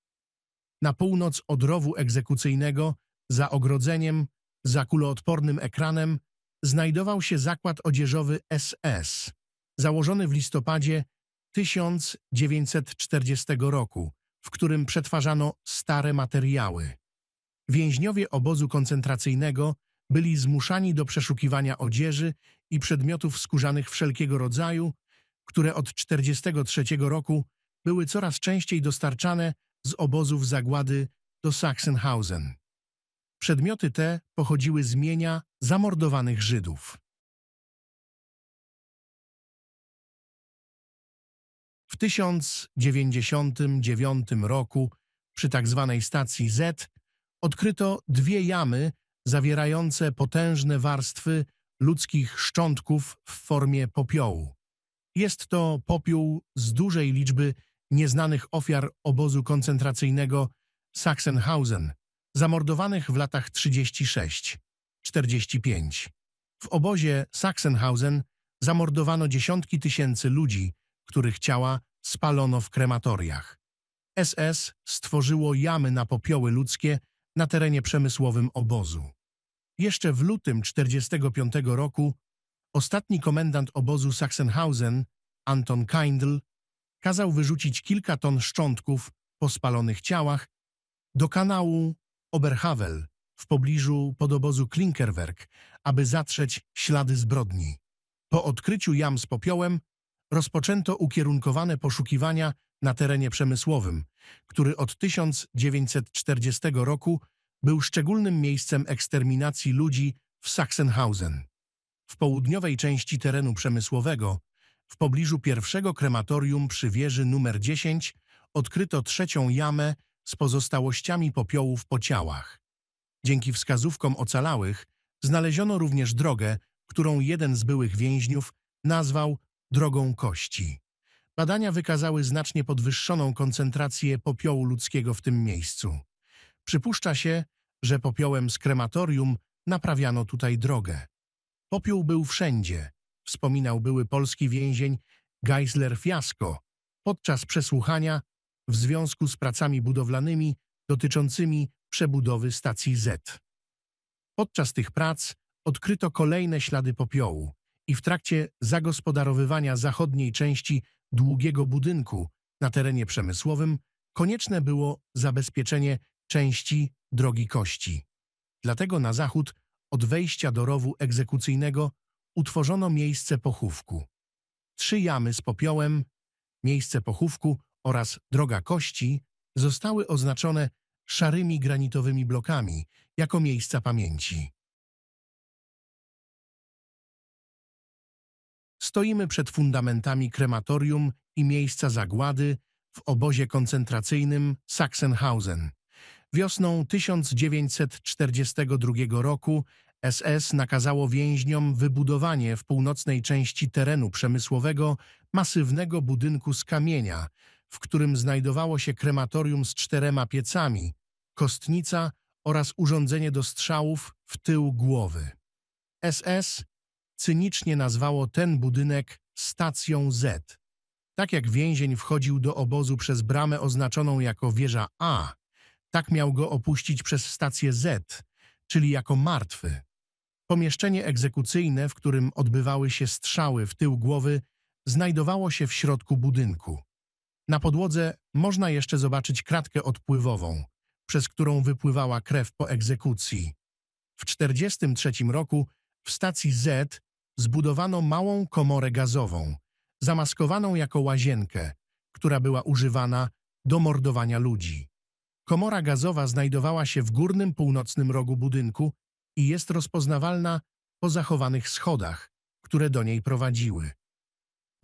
Speaker 1: Na północ od rowu egzekucyjnego, za ogrodzeniem, za kuloodpornym ekranem, znajdował się zakład odzieżowy SS, założony w listopadzie 1940 roku, w którym przetwarzano stare materiały. Więźniowie obozu koncentracyjnego byli zmuszani do przeszukiwania odzieży i przedmiotów skórzanych wszelkiego rodzaju, które od 1943 roku były coraz częściej dostarczane z obozów zagłady do Sachsenhausen. Przedmioty te pochodziły z mienia zamordowanych Żydów. W 1099 roku przy tzw. Tak stacji Z odkryto dwie jamy zawierające potężne warstwy ludzkich szczątków w formie popiołu. Jest to popiół z dużej liczby nieznanych ofiar obozu koncentracyjnego Sachsenhausen, zamordowanych w latach 36-45. W obozie Sachsenhausen zamordowano dziesiątki tysięcy ludzi, których ciała spalono w krematoriach. SS stworzyło jamy na popioły ludzkie na terenie przemysłowym obozu. Jeszcze w lutym 1945 roku ostatni komendant obozu Sachsenhausen, Anton Kindl, kazał wyrzucić kilka ton szczątków po spalonych ciałach do kanału Oberhavel w pobliżu podobozu Klinkerwerk, aby zatrzeć ślady zbrodni. Po odkryciu jam z popiołem rozpoczęto ukierunkowane poszukiwania na terenie przemysłowym, który od 1940 roku był szczególnym miejscem eksterminacji ludzi w Sachsenhausen. W południowej części terenu przemysłowego, w pobliżu pierwszego krematorium przy wieży numer 10, odkryto trzecią jamę z pozostałościami popiołów po ciałach. Dzięki wskazówkom ocalałych znaleziono również drogę, którą jeden z byłych więźniów nazwał drogą kości. Badania wykazały znacznie podwyższoną koncentrację popiołu ludzkiego w tym miejscu. Przypuszcza się, że popiołem z krematorium naprawiano tutaj drogę. Popiół był wszędzie, wspominał były polski więzień Geisler Fiasko podczas przesłuchania w związku z pracami budowlanymi dotyczącymi przebudowy stacji Z. Podczas tych prac odkryto kolejne ślady popiołu i w trakcie zagospodarowywania zachodniej części długiego budynku na terenie przemysłowym konieczne było zabezpieczenie części drogi kości. Dlatego na zachód od wejścia do rowu egzekucyjnego utworzono miejsce pochówku. Trzy jamy z popiołem, miejsce pochówku oraz droga kości zostały oznaczone szarymi granitowymi blokami jako miejsca pamięci. Stoimy przed fundamentami krematorium i miejsca zagłady w obozie koncentracyjnym Sachsenhausen. Wiosną 1942 roku SS nakazało więźniom wybudowanie w północnej części terenu przemysłowego masywnego budynku z kamienia, w którym znajdowało się krematorium z czterema piecami, kostnica oraz urządzenie do strzałów w tył głowy. SS cynicznie nazwało ten budynek stacją Z. Tak jak więzień wchodził do obozu przez bramę oznaczoną jako wieża A, tak miał go opuścić przez stację Z, czyli jako martwy. Pomieszczenie egzekucyjne, w którym odbywały się strzały w tył głowy, znajdowało się w środku budynku. Na podłodze można jeszcze zobaczyć kratkę odpływową, przez którą wypływała krew po egzekucji. W 1943 roku w stacji Z zbudowano małą komorę gazową, zamaskowaną jako łazienkę, która była używana do mordowania ludzi. Komora gazowa znajdowała się w górnym północnym rogu budynku i jest rozpoznawalna po zachowanych schodach, które do niej prowadziły.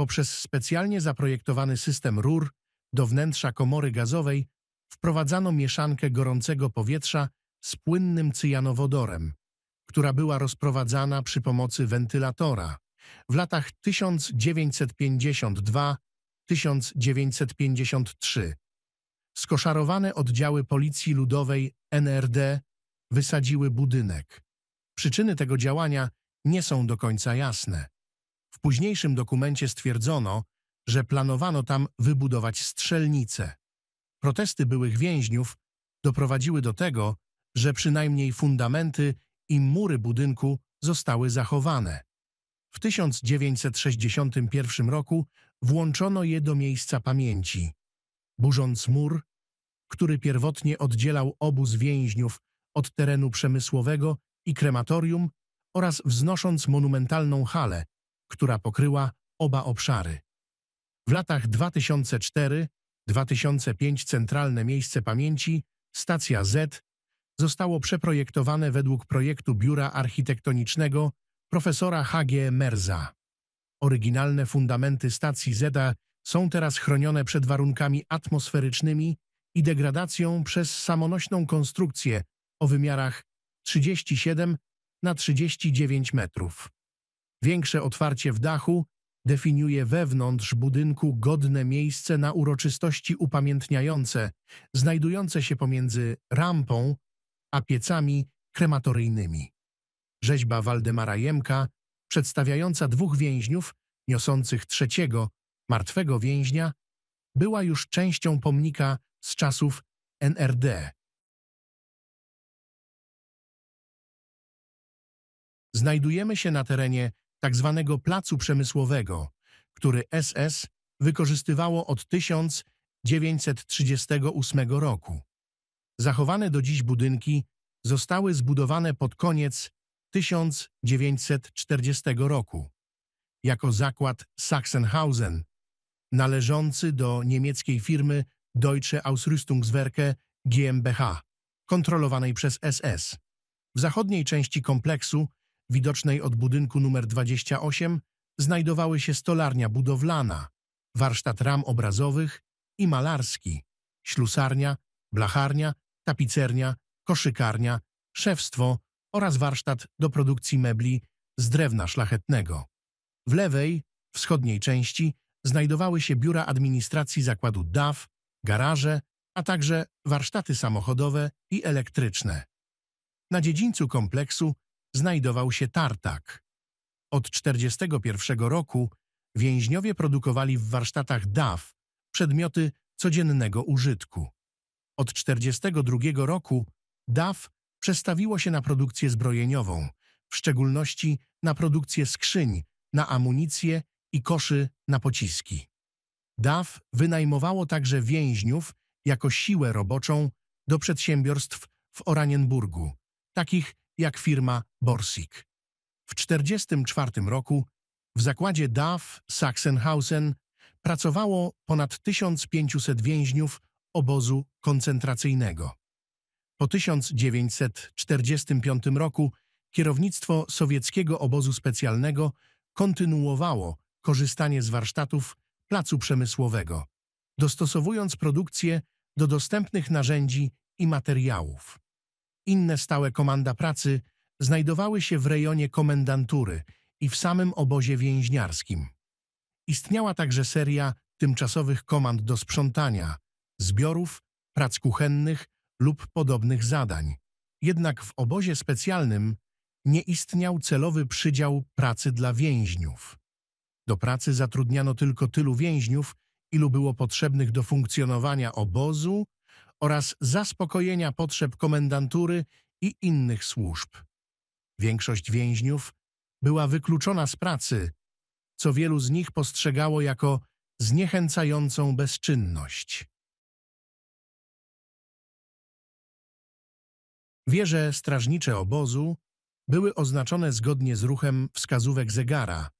Speaker 1: Poprzez specjalnie zaprojektowany system rur do wnętrza komory gazowej wprowadzano mieszankę gorącego powietrza z płynnym cyjanowodorem, która była rozprowadzana przy pomocy wentylatora. W latach 1952-1953 skoszarowane oddziały Policji Ludowej NRD wysadziły budynek. Przyczyny tego działania nie są do końca jasne. W późniejszym dokumencie stwierdzono, że planowano tam wybudować strzelnicę. Protesty byłych więźniów doprowadziły do tego, że przynajmniej fundamenty i mury budynku zostały zachowane. W 1961 roku włączono je do miejsca pamięci. Burząc mur, który pierwotnie oddzielał obóz więźniów od terenu przemysłowego i krematorium oraz wznosząc monumentalną halę, która pokryła oba obszary. W latach 2004-2005 Centralne Miejsce Pamięci, stacja Z, zostało przeprojektowane według projektu Biura Architektonicznego profesora H.G. Merza. Oryginalne fundamenty stacji Z są teraz chronione przed warunkami atmosferycznymi i degradacją przez samonośną konstrukcję o wymiarach 37 na 39 metrów. Większe otwarcie w dachu definiuje wewnątrz budynku godne miejsce na uroczystości upamiętniające, znajdujące się pomiędzy rampą a piecami krematoryjnymi. Rzeźba Waldemara Jemka, przedstawiająca dwóch więźniów niosących trzeciego, martwego więźnia, była już częścią pomnika z czasów NRD. Znajdujemy się na terenie Tak placu przemysłowego, który SS wykorzystywało od 1938 roku. Zachowane do dziś budynki zostały zbudowane pod koniec 1940 roku jako zakład Sachsenhausen, należący do niemieckiej firmy Deutsche Ausrüstungswerke GmbH, kontrolowanej przez SS. W zachodniej części kompleksu, widocznej od budynku numer 28, znajdowały się stolarnia budowlana, warsztat ram obrazowych i malarski, ślusarnia, blacharnia, tapicernia, koszykarnia, szewstwo oraz warsztat do produkcji mebli z drewna szlachetnego. W lewej, wschodniej części znajdowały się biura administracji zakładu DAF, garaże, a także warsztaty samochodowe i elektryczne. Na dziedzińcu kompleksu znajdował się tartak. Od 1941 roku więźniowie produkowali w warsztatach DAF przedmioty codziennego użytku. Od 1942 roku DAF przestawiło się na produkcję zbrojeniową, w szczególności na produkcję skrzyń, na amunicję i koszy na pociski. DAF wynajmowało także więźniów jako siłę roboczą do przedsiębiorstw w Oranienburgu, takich jak firma Borsig. W 1944 roku w zakładzie DAF Sachsenhausen pracowało ponad 1500 więźniów obozu koncentracyjnego. Po 1945 roku kierownictwo sowieckiego obozu specjalnego kontynuowało korzystanie z warsztatów placu przemysłowego, dostosowując produkcję do dostępnych narzędzi i materiałów. Inne stałe komanda pracy znajdowały się w rejonie komendantury i w samym obozie więźniarskim. Istniała także seria tymczasowych komand do sprzątania, zbiorów, prac kuchennych lub podobnych zadań. Jednak w obozie specjalnym nie istniał celowy przydział pracy dla więźniów. Do pracy zatrudniano tylko tylu więźniów, ilu było potrzebnych do funkcjonowania obozu oraz zaspokojenia potrzeb komendantury i innych służb. Większość więźniów była wykluczona z pracy, co wielu z nich postrzegało jako zniechęcającą bezczynność. Wieże strażnicze obozu były oznaczone zgodnie z ruchem wskazówek zegara,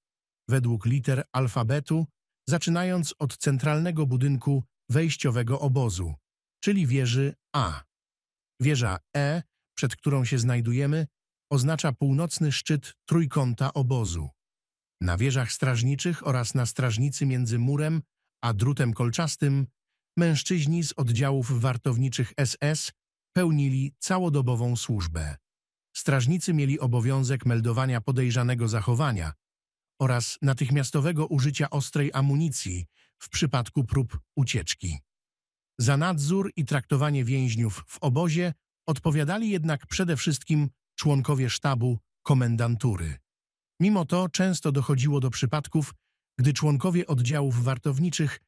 Speaker 1: według liter alfabetu, zaczynając od centralnego budynku wejściowego obozu, czyli wieży A. Wieża E, przed którą się znajdujemy, oznacza północny szczyt trójkąta obozu. Na wieżach strażniczych oraz na strażnicy między murem a drutem kolczastym mężczyźni z oddziałów wartowniczych SS pełnili całodobową służbę. Strażnicy mieli obowiązek meldowania podejrzanego zachowania oraz natychmiastowego użycia ostrej amunicji w przypadku prób ucieczki. Za nadzór i traktowanie więźniów w obozie odpowiadali jednak przede wszystkim członkowie sztabu komendantury. Mimo to często dochodziło do przypadków, gdy członkowie oddziałów wartowniczych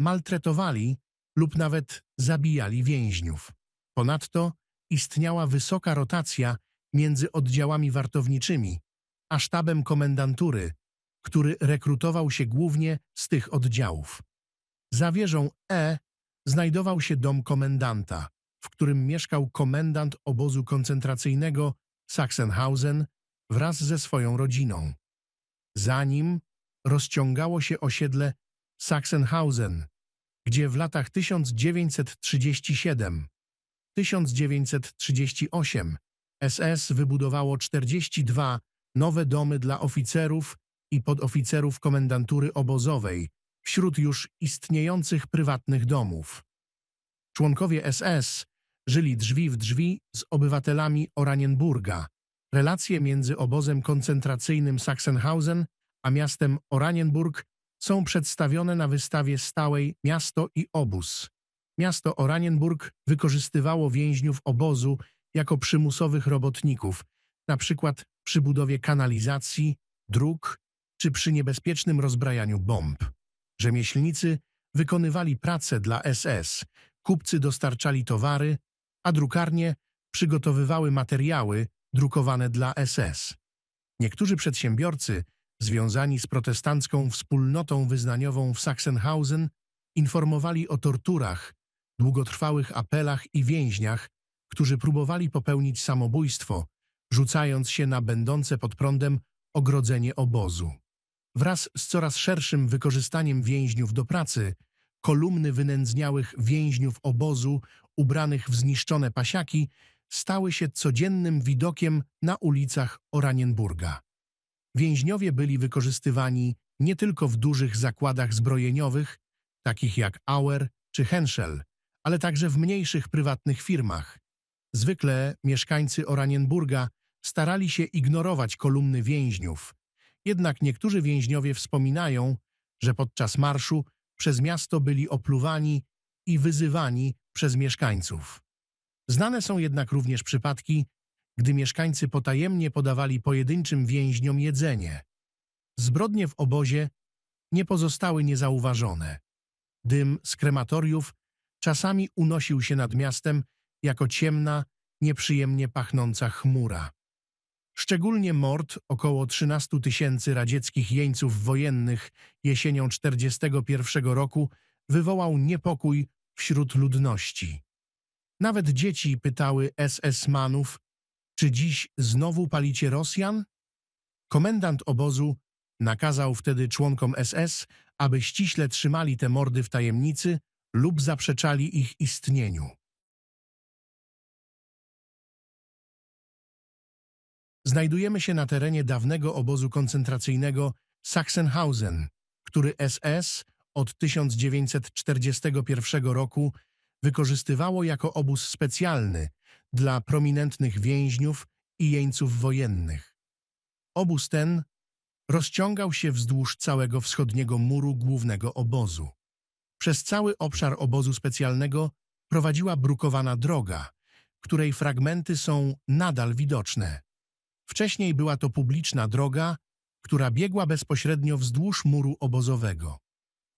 Speaker 1: maltretowali lub nawet zabijali więźniów. Ponadto istniała wysoka rotacja między oddziałami wartowniczymi, a sztabem komendantury, który rekrutował się głównie z tych oddziałów. Za wieżą E znajdował się dom komendanta, w którym mieszkał komendant obozu koncentracyjnego Sachsenhausen wraz ze swoją rodziną. Za nim rozciągało się osiedle Sachsenhausen, gdzie w latach 1937-1938 SS wybudowało 42 nowe domy dla oficerów i podoficerów komendantury obozowej wśród już istniejących prywatnych domów. Członkowie SS żyli drzwi w drzwi z obywatelami Oranienburga. Relacje między obozem koncentracyjnym Sachsenhausen a miastem Oranienburg są przedstawione na wystawie stałej Miasto i obóz. Miasto Oranienburg wykorzystywało więźniów obozu jako przymusowych robotników, na przykład przy budowie kanalizacji, dróg czy przy niebezpiecznym rozbrajaniu bomb. Rzemieślnicy wykonywali pracę dla SS, kupcy dostarczali towary, a drukarnie przygotowywały materiały drukowane dla SS. Niektórzy przedsiębiorcy związani z protestancką wspólnotą wyznaniową w Sachsenhausen informowali o torturach, długotrwałych apelach i więźniach, którzy próbowali popełnić samobójstwo, rzucając się na będące pod prądem ogrodzenie obozu. Wraz z coraz szerszym wykorzystaniem więźniów do pracy, kolumny wynędzniałych więźniów obozu ubranych w zniszczone pasiaki stały się codziennym widokiem na ulicach Oranienburga. Więźniowie byli wykorzystywani nie tylko w dużych zakładach zbrojeniowych, takich jak Auer czy Henschel, ale także w mniejszych prywatnych firmach. Zwykle mieszkańcy Oranienburga starali się ignorować kolumny więźniów, jednak niektórzy więźniowie wspominają, że podczas marszu przez miasto byli opluwani i wyzywani przez mieszkańców. Znane są jednak również przypadki, gdy mieszkańcy potajemnie podawali pojedynczym więźniom jedzenie. Zbrodnie w obozie nie pozostały niezauważone. Dym z krematoriów czasami unosił się nad miastem jako ciemna, nieprzyjemnie pachnąca chmura. Szczególnie mord około 13 tysięcy radzieckich jeńców wojennych jesienią 1941 roku wywołał niepokój wśród ludności. Nawet dzieci pytały SS-manów, czy dziś znowu palicie Rosjan? Komendant obozu nakazał wtedy członkom SS, aby ściśle trzymali te mordy w tajemnicy lub zaprzeczali ich istnieniu. Znajdujemy się na terenie dawnego obozu koncentracyjnego Sachsenhausen, który SS od 1941 roku wykorzystywało jako obóz specjalny dla prominentnych więźniów i jeńców wojennych. Obóz ten rozciągał się wzdłuż całego wschodniego muru głównego obozu. Przez cały obszar obozu specjalnego prowadziła brukowana droga, której fragmenty są nadal widoczne. Wcześniej była to publiczna droga, która biegła bezpośrednio wzdłuż muru obozowego.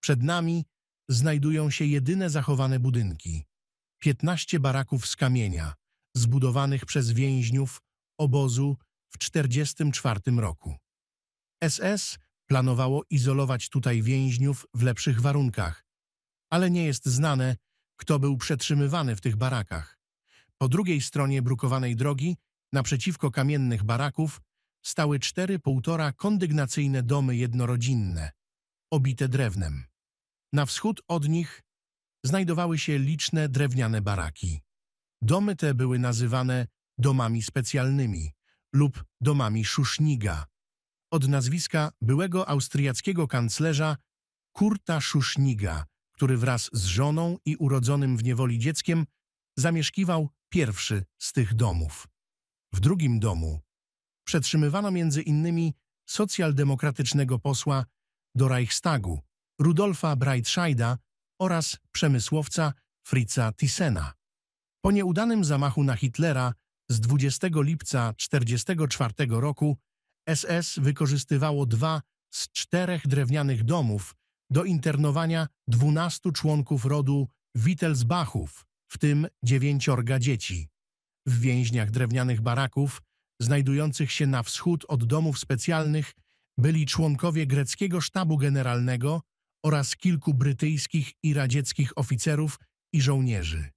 Speaker 1: Przed nami znajdują się jedyne zachowane budynki. 15 baraków z kamienia, zbudowanych przez więźniów obozu w 1944 roku. SS planowało izolować tutaj więźniów w lepszych warunkach, ale nie jest znane, kto był przetrzymywany w tych barakach. Po drugiej stronie brukowanej drogi, naprzeciwko kamiennych baraków, stały cztery półtora kondygnacyjne domy jednorodzinne, obite drewnem. Na wschód od nich znajdowały się liczne drewniane baraki. Domy te były nazywane domami specjalnymi lub domami Szuszniga, od nazwiska byłego austriackiego kanclerza Kurta Szuszniga, który wraz z żoną i urodzonym w niewoli dzieckiem zamieszkiwał pierwszy z tych domów. W drugim domu przetrzymywano między innymi socjaldemokratycznego posła do Reichstagu Rudolfa Breitscheida oraz przemysłowca Fritza Thysena. Po nieudanym zamachu na Hitlera z 20 lipca 1944 roku SS wykorzystywało dwa z czterech drewnianych domów do internowania 12 członków rodu Wittelsbachów, w tym dziewięciorga dzieci. W więźniach drewnianych baraków, znajdujących się na wschód od domów specjalnych, byli członkowie greckiego sztabu generalnego oraz kilku brytyjskich i radzieckich oficerów i żołnierzy.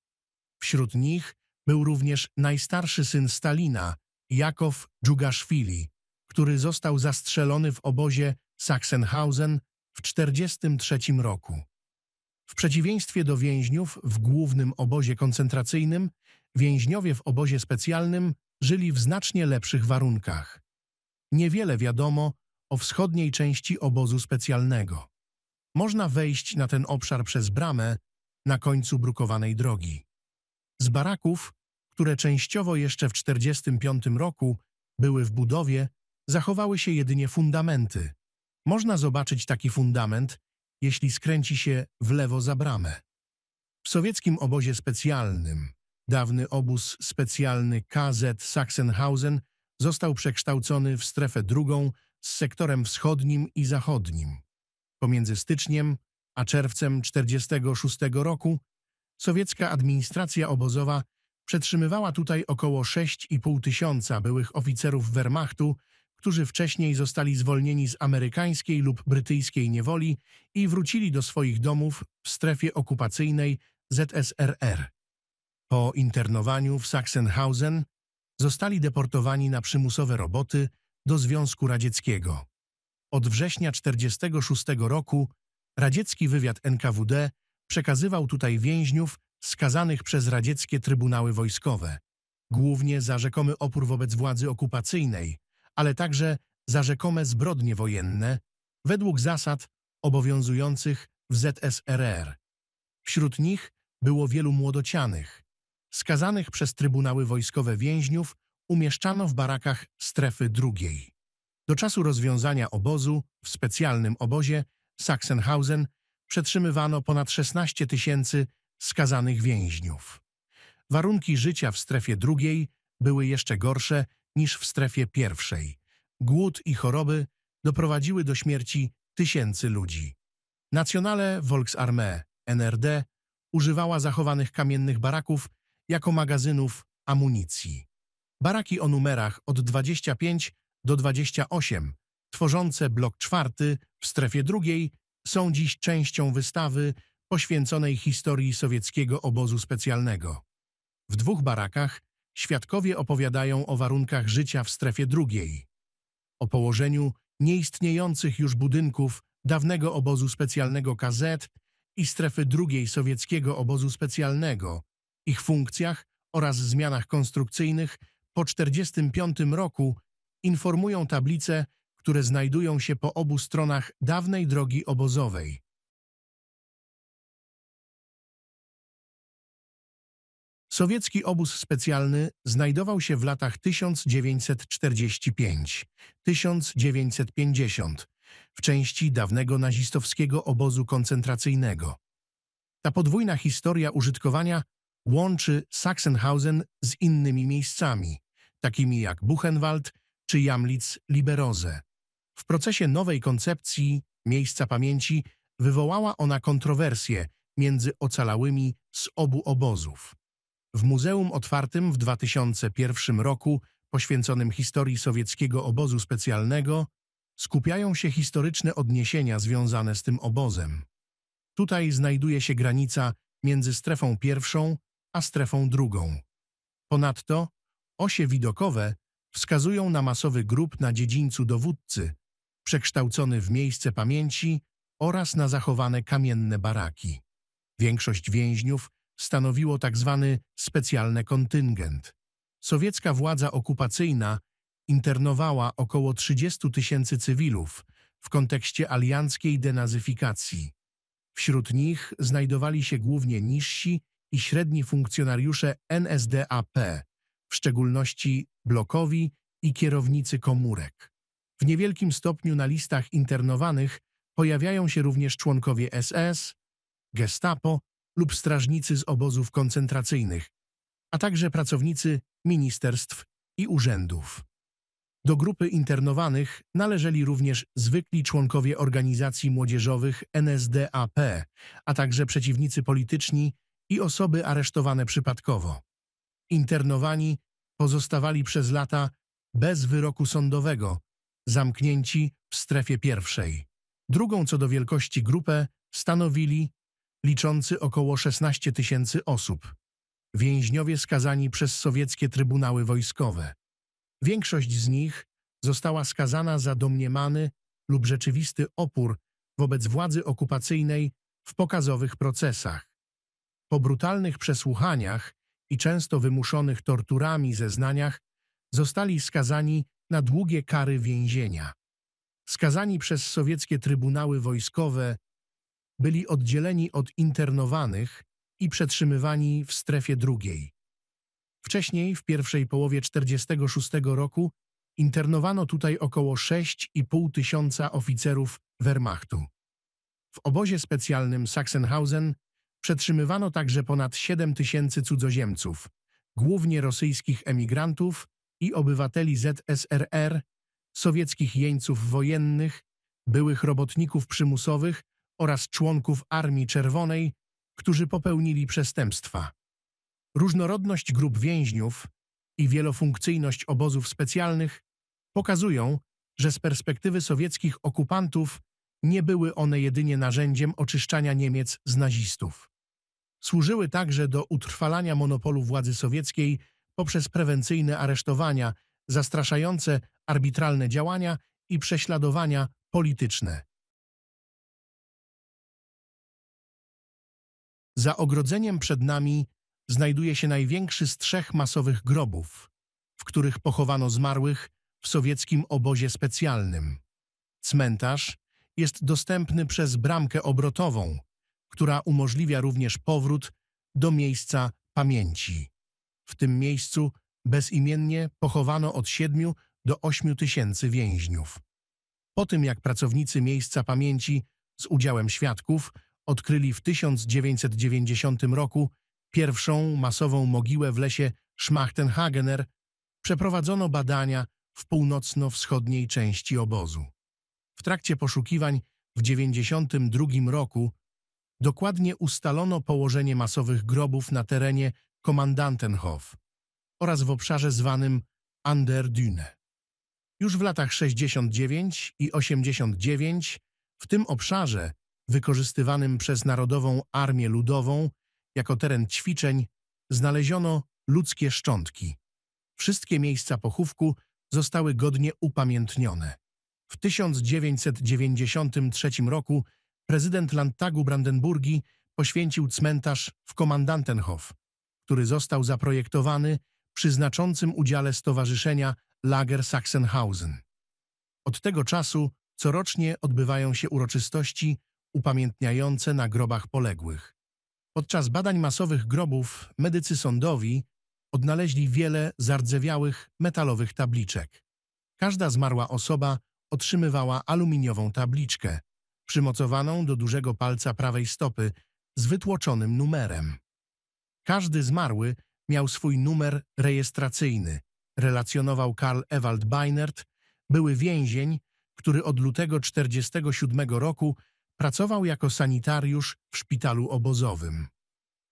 Speaker 1: Wśród nich był również najstarszy syn Stalina, Jakow Dżugaszwili, który został zastrzelony w obozie Sachsenhausen w 1943 roku. W przeciwieństwie do więźniów w głównym obozie koncentracyjnym, więźniowie w obozie specjalnym żyli w znacznie lepszych warunkach. Niewiele wiadomo o wschodniej części obozu specjalnego. Można wejść na ten obszar przez bramę na końcu brukowanej drogi. Z baraków, które częściowo jeszcze w 1945 roku były w budowie, zachowały się jedynie fundamenty. Można zobaczyć taki fundament, jeśli skręci się w lewo za bramę. W sowieckim obozie specjalnym, dawny obóz specjalny KZ Sachsenhausen został przekształcony w strefę drugą z sektorem wschodnim i zachodnim. Pomiędzy styczniem a czerwcem 1946 roku sowiecka administracja obozowa przetrzymywała tutaj około 6,5 tysiąca byłych oficerów Wehrmachtu którzy wcześniej zostali zwolnieni z amerykańskiej lub brytyjskiej niewoli i wrócili do swoich domów w strefie okupacyjnej ZSRR. Po internowaniu w Sachsenhausen zostali deportowani na przymusowe roboty do Związku Radzieckiego. Od września 1946 roku radziecki wywiad NKWD przekazywał tutaj więźniów skazanych przez radzieckie trybunały wojskowe, głównie za rzekomy opór wobec władzy okupacyjnej, ale także za rzekome zbrodnie wojenne według zasad obowiązujących w ZSRR. Wśród nich było wielu młodocianych. Skazanych przez trybunały wojskowe więźniów umieszczano w barakach strefy drugiej. Do czasu rozwiązania obozu w specjalnym obozie Sachsenhausen przetrzymywano ponad 16 tysięcy skazanych więźniów. Warunki życia w strefie drugiej były jeszcze gorsze niż w strefie pierwszej. Głód i choroby doprowadziły do śmierci tysięcy ludzi. Nacjonale Volksarmee NRD używała zachowanych kamiennych baraków jako magazynów amunicji. Baraki o numerach od 25 do 28, tworzące blok czwarty w strefie drugiej, są dziś częścią wystawy poświęconej historii sowieckiego obozu specjalnego. W dwóch barakach świadkowie opowiadają o warunkach życia w strefie drugiej, o położeniu nieistniejących już budynków dawnego obozu specjalnego KZ i strefy drugiej sowieckiego obozu specjalnego, ich funkcjach oraz zmianach konstrukcyjnych po 1945 roku informują tablice, które znajdują się po obu stronach dawnej drogi obozowej. Sowiecki obóz specjalny znajdował się w latach 1945-1950 w części dawnego nazistowskiego obozu koncentracyjnego. Ta podwójna historia użytkowania łączy Sachsenhausen z innymi miejscami, takimi jak Buchenwald czy Jamlitz Liberoze. W procesie nowej koncepcji miejsca pamięci wywołała ona kontrowersje między ocalałymi z obu obozów. W muzeum otwartym w 2001 roku, poświęconym historii sowieckiego obozu specjalnego, skupiają się historyczne odniesienia związane z tym obozem. Tutaj znajduje się granica między strefą pierwszą a strefą drugą. Ponadto osie widokowe wskazują na masowy grób na dziedzińcu dowódcy, przekształcony w miejsce pamięci oraz na zachowane kamienne baraki. Większość więźniów stanowiło. Tak specjalny kontyngent. Sowiecka władza okupacyjna internowała około 30 tysięcy cywilów w kontekście alianckiej denazyfikacji. Wśród nich znajdowali się głównie niżsi i średni funkcjonariusze NSDAP, w szczególności blokowi i kierownicy komórek. W niewielkim stopniu na listach internowanych pojawiają się również członkowie SS, Gestapo lub strażnicy z obozów koncentracyjnych, a także pracownicy ministerstw i urzędów. Do grupy internowanych należeli również zwykli członkowie organizacji młodzieżowych NSDAP, a także przeciwnicy polityczni i osoby aresztowane przypadkowo. Internowani pozostawali przez lata bez wyroku sądowego, zamknięci w strefie pierwszej. Drugą co do wielkości grupę stanowili liczący około 16 tysięcy osób. Więźniowie skazani przez sowieckie trybunały wojskowe. Większość z nich została skazana za domniemany lub rzeczywisty opór wobec władzy okupacyjnej w pokazowych procesach. Po brutalnych przesłuchaniach i często wymuszonych torturami zeznaniach zostali skazani na długie kary więzienia. Skazani przez sowieckie trybunały wojskowe byli oddzieleni od internowanych i przetrzymywani w strefie drugiej. Wcześniej, w pierwszej połowie 1946 roku, internowano tutaj około 6,5 tysiąca oficerów Wehrmachtu. W obozie specjalnym Sachsenhausen przetrzymywano także ponad 7 tysięcy cudzoziemców, głównie rosyjskich emigrantów i obywateli ZSRR, sowieckich jeńców wojennych, byłych robotników przymusowych oraz członków Armii Czerwonej, którzy popełnili przestępstwa. Różnorodność grup więźniów i wielofunkcyjność obozów specjalnych pokazują, że z perspektywy sowieckich okupantów nie były one jedynie narzędziem oczyszczania Niemiec z nazistów. Służyły także do utrwalania monopolu władzy sowieckiej poprzez prewencyjne aresztowania, zastraszające arbitralne działania i prześladowania polityczne. Za ogrodzeniem przed nami znajduje się największy z trzech masowych grobów, w których pochowano zmarłych w sowieckim obozie specjalnym. Cmentarz jest dostępny przez bramkę obrotową, która umożliwia również powrót do miejsca pamięci. W tym miejscu bezimiennie pochowano od siedmiu do ośmiu tysięcy więźniów. Po tym jak pracownicy miejsca pamięci z udziałem świadków odkryli w 1990 roku pierwszą masową mogiłę w lesie Schmachtenhagener, przeprowadzono badania w północno-wschodniej części obozu. W trakcie poszukiwań w 1992 roku dokładnie ustalono położenie masowych grobów na terenie Kommandantenhof oraz w obszarze zwanym Anderdüne. Już w latach 69 i 89 w tym obszarze, wykorzystywanym przez Narodową Armię Ludową jako teren ćwiczeń, znaleziono ludzkie szczątki. Wszystkie miejsca pochówku zostały godnie upamiętnione. W 1993 roku prezydent Landtagu Brandenburgii poświęcił cmentarz w Kommandantenhof, który został zaprojektowany przy znaczącym udziale Stowarzyszenia Lager Sachsenhausen. Od tego czasu corocznie odbywają się uroczystości upamiętniające na grobach poległych. Podczas badań masowych grobów medycy sądowi odnaleźli wiele zardzewiałych metalowych tabliczek. Każda zmarła osoba otrzymywała aluminiową tabliczkę, przymocowaną do dużego palca prawej stopy z wytłoczonym numerem. Każdy zmarły miał swój numer rejestracyjny, relacjonował Karl Ewald Beinert, były więzień, który od lutego 1947 roku pracował jako sanitariusz w szpitalu obozowym.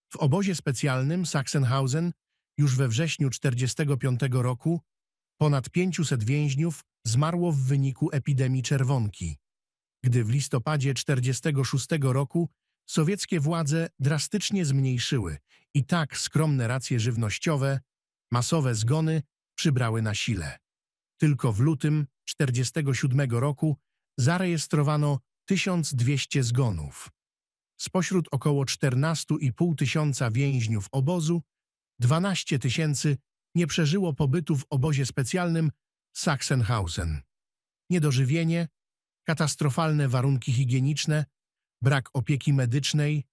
Speaker 1: W obozie specjalnym Sachsenhausen już we wrześniu 1945 roku ponad 500 więźniów zmarło w wyniku epidemii czerwonki. Gdy w listopadzie 1946 roku sowieckie władze drastycznie zmniejszyły i tak skromne racje żywnościowe, masowe zgony przybrały na sile. Tylko w lutym 1947 roku zarejestrowano 1200 zgonów. Spośród około 14,5 tysiąca więźniów obozu, 12 tysięcy nie przeżyło pobytu w obozie specjalnym Sachsenhausen. Niedożywienie, katastrofalne warunki higieniczne, brak opieki medycznej,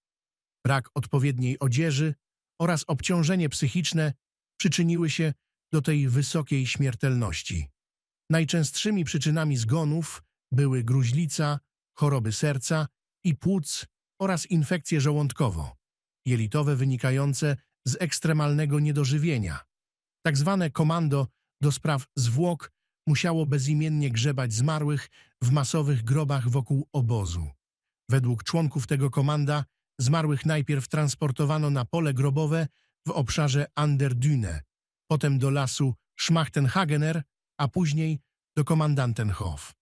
Speaker 1: brak odpowiedniej odzieży oraz obciążenie psychiczne przyczyniły się do tej wysokiej śmiertelności. Najczęstszymi przyczynami zgonów były gruźlica, choroby serca i płuc oraz infekcje żołądkowo-jelitowe wynikające z ekstremalnego niedożywienia. Tak zwane komando do spraw zwłok musiało bezimiennie grzebać zmarłych w masowych grobach wokół obozu. Według członków tego komanda zmarłych najpierw transportowano na pole grobowe w obszarze Anderdüne, potem do lasu Schmachtenhagener, a później do Kommandantenhof.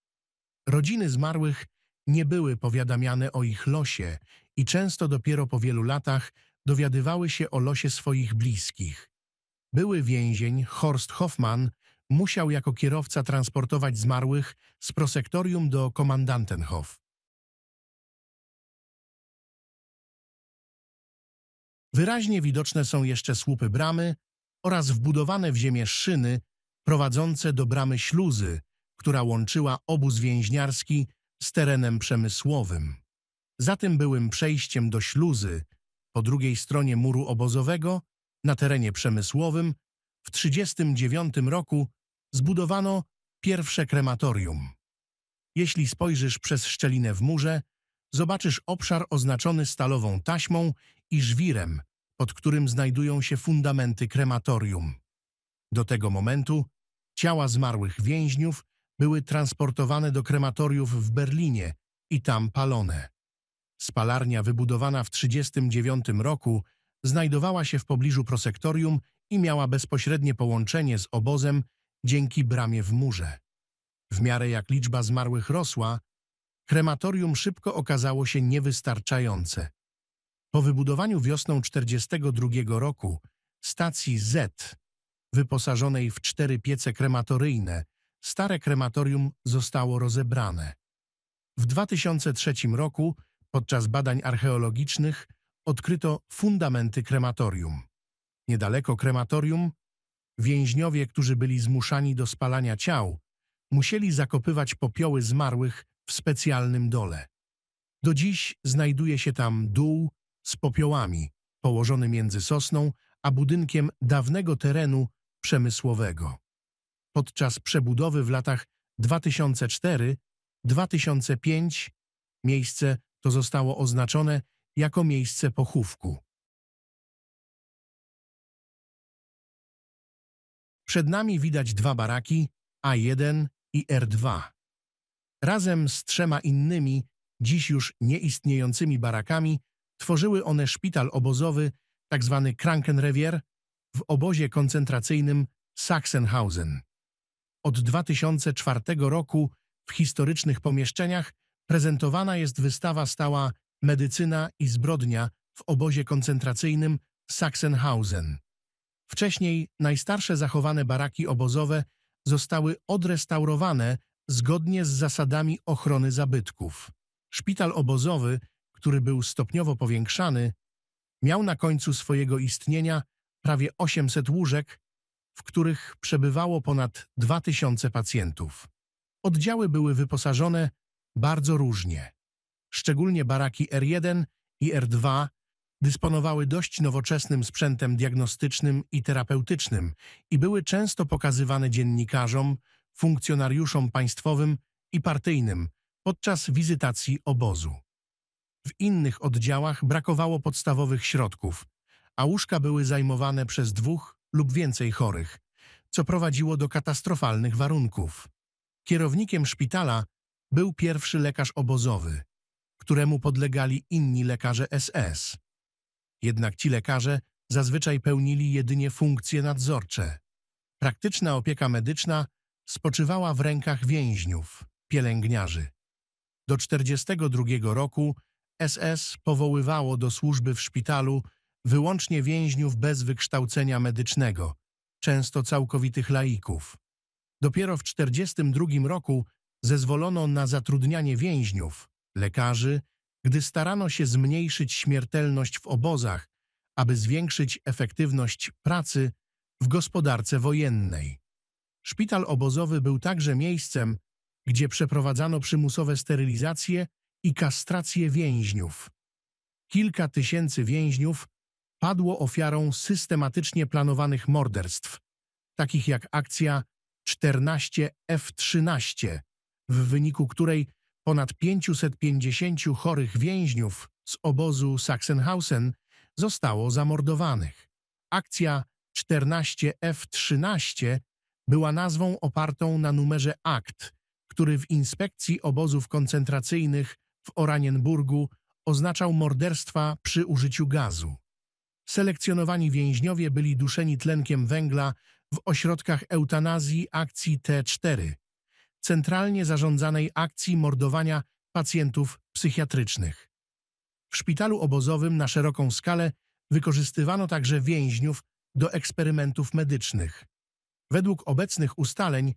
Speaker 1: Rodziny zmarłych nie były powiadamiane o ich losie i często dopiero po wielu latach dowiadywały się o losie swoich bliskich. Były więzień Horst Hoffmann musiał jako kierowca transportować zmarłych z prosektorium do Kommandantenhof. Wyraźnie widoczne są jeszcze słupy bramy oraz wbudowane w ziemię szyny prowadzące do bramy śluzy, która łączyła obóz więźniarski z terenem przemysłowym. Za tym byłym przejściem do śluzy po drugiej stronie muru obozowego na terenie przemysłowym w 1939 roku zbudowano pierwsze krematorium. Jeśli spojrzysz przez szczelinę w murze, zobaczysz obszar oznaczony stalową taśmą i żwirem, pod którym znajdują się fundamenty krematorium. Do tego momentu ciała zmarłych więźniów były transportowane do krematoriów w Berlinie i tam palone. Spalarnia wybudowana w 1939 roku znajdowała się w pobliżu prosektorium i miała bezpośrednie połączenie z obozem dzięki bramie w murze. W miarę jak liczba zmarłych rosła, krematorium szybko okazało się niewystarczające. Po wybudowaniu wiosną 1942 roku stacji Z, wyposażonej w cztery piece krematoryjne, stare krematorium zostało rozebrane. W 2003 roku, podczas badań archeologicznych, odkryto fundamenty krematorium. Niedaleko krematorium więźniowie, którzy byli zmuszani do spalania ciał, musieli zakopywać popioły zmarłych w specjalnym dole. Do dziś znajduje się tam dół z popiołami, położony między sosną a budynkiem dawnego terenu przemysłowego. Podczas przebudowy w latach 2004-2005 miejsce to zostało oznaczone jako miejsce pochówku. Przed nami widać dwa baraki A1 i R2. Razem z trzema innymi, dziś już nieistniejącymi barakami, tworzyły one szpital obozowy, tzw. Tak Krankenrevier, w obozie koncentracyjnym Sachsenhausen. Od 2004 roku w historycznych pomieszczeniach prezentowana jest wystawa stała Medycyna i zbrodnia w obozie koncentracyjnym Sachsenhausen. Wcześniej najstarsze zachowane baraki obozowe zostały odrestaurowane zgodnie z zasadami ochrony zabytków. Szpital obozowy, który był stopniowo powiększany, miał na końcu swojego istnienia prawie 800 łóżek, w których przebywało ponad 2000 pacjentów. Oddziały były wyposażone bardzo różnie. Szczególnie baraki R1 i R2 dysponowały dość nowoczesnym sprzętem diagnostycznym i terapeutycznym i były często pokazywane dziennikarzom, funkcjonariuszom państwowym i partyjnym podczas wizytacji obozu. W innych oddziałach brakowało podstawowych środków, a łóżka były zajmowane przez dwóch lub więcej chorych. co prowadziło do katastrofalnych warunków. Kierownikiem szpitala był pierwszy lekarz obozowy, któremu podlegali inni lekarze SS. Jednak ci lekarze zazwyczaj pełnili jedynie funkcje nadzorcze. Praktyczna opieka medyczna spoczywała w rękach więźniów, pielęgniarzy. Do 1942 roku SS powoływało do służby w szpitalu wyłącznie więźniów bez wykształcenia medycznego, często całkowitych laików. Dopiero w 1942 roku zezwolono na zatrudnianie więźniów, lekarzy, gdy starano się zmniejszyć śmiertelność w obozach, aby zwiększyć efektywność pracy w gospodarce wojennej. Szpital obozowy był także miejscem, gdzie przeprowadzano przymusowe sterylizacje i kastrację więźniów. Kilka tysięcy więźniów padło ofiarą systematycznie planowanych morderstw, takich jak akcja 14 F-13, w wyniku której ponad 550 chorych więźniów z obozu Sachsenhausen zostało zamordowanych. Akcja 14 F-13 była nazwą opartą na numerze akt, który w inspekcji obozów koncentracyjnych w Oranienburgu oznaczał morderstwa przy użyciu gazu. Selekcjonowani więźniowie byli duszeni tlenkiem węgla w ośrodkach eutanazji akcji T4, centralnie zarządzanej akcji mordowania pacjentów psychiatrycznych. W szpitalu obozowym na szeroką skalę wykorzystywano także więźniów do eksperymentów medycznych. Według obecnych ustaleń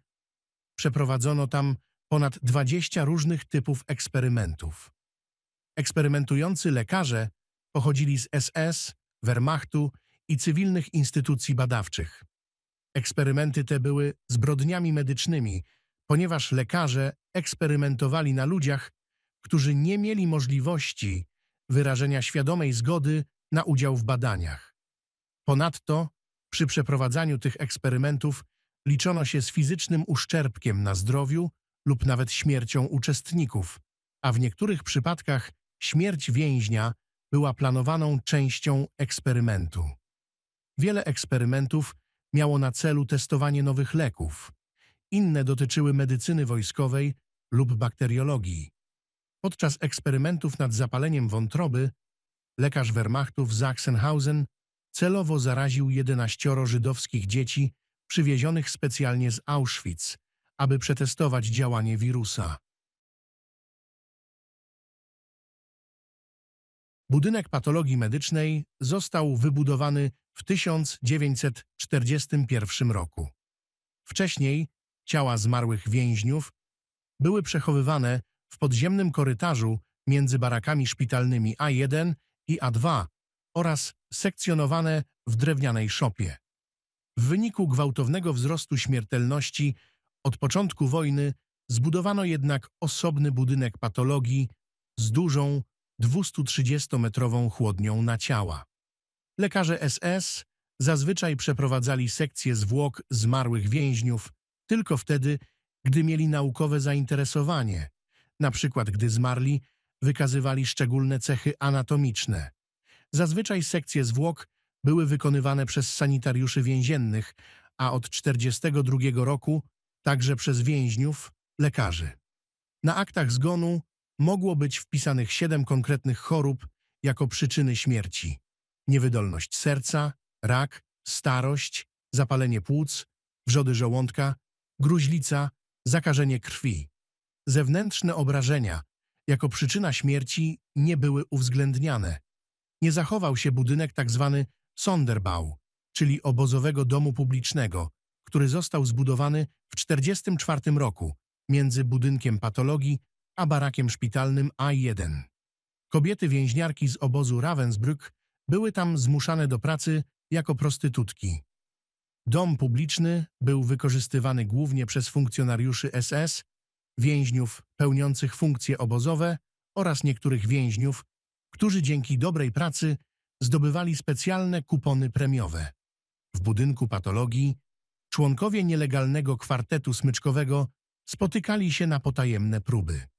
Speaker 1: przeprowadzono tam ponad 20 różnych typów eksperymentów. Eksperymentujący lekarze pochodzili z SS, Wehrmachtu i cywilnych instytucji badawczych. Eksperymenty te były zbrodniami medycznymi, ponieważ lekarze eksperymentowali na ludziach, którzy nie mieli możliwości wyrażenia świadomej zgody na udział w badaniach. Ponadto przy przeprowadzaniu tych eksperymentów liczono się z fizycznym uszczerbkiem na zdrowiu lub nawet śmiercią uczestników, a w niektórych przypadkach śmierć więźnia była planowaną częścią eksperymentu. Wiele eksperymentów miało na celu testowanie nowych leków, inne dotyczyły medycyny wojskowej lub bakteriologii. Podczas eksperymentów nad zapaleniem wątroby lekarz Wehrmachtu w Sachsenhausen celowo zaraził 11 żydowskich dzieci przywiezionych specjalnie z Auschwitz, aby przetestować działanie wirusa. Budynek patologii medycznej został wybudowany w 1941 roku. Wcześniej ciała zmarłych więźniów były przechowywane w podziemnym korytarzu między barakami szpitalnymi A1 i A2 oraz sekcjonowane w drewnianej szopie. W wyniku gwałtownego wzrostu śmiertelności od początku wojny zbudowano jednak osobny budynek patologii z dużą 230-metrową chłodnią na ciała. Lekarze SS zazwyczaj przeprowadzali sekcję zwłok zmarłych więźniów tylko wtedy, gdy mieli naukowe zainteresowanie, na przykład gdy zmarli wykazywali szczególne cechy anatomiczne. Zazwyczaj sekcje zwłok były wykonywane przez sanitariuszy więziennych, a od 1942 roku także przez więźniów, lekarzy. Na aktach zgonu mogło być wpisanych siedem konkretnych chorób jako przyczyny śmierci. Niewydolność serca, rak, starość, zapalenie płuc, wrzody żołądka, gruźlica, zakażenie krwi. Zewnętrzne obrażenia jako przyczyna śmierci nie były uwzględniane. Nie zachował się budynek tzw. Tak Sonderbau, czyli obozowego domu publicznego, który został zbudowany w 1944 roku między budynkiem patologii a barakiem szpitalnym A1. Kobiety więźniarki z obozu Ravensbrück były tam zmuszane do pracy jako prostytutki. Dom publiczny był wykorzystywany głównie przez funkcjonariuszy SS, więźniów pełniących funkcje obozowe oraz niektórych więźniów, którzy dzięki dobrej pracy zdobywali specjalne kupony premiowe. W budynku patologii członkowie nielegalnego kwartetu smyczkowego spotykali się na potajemne próby.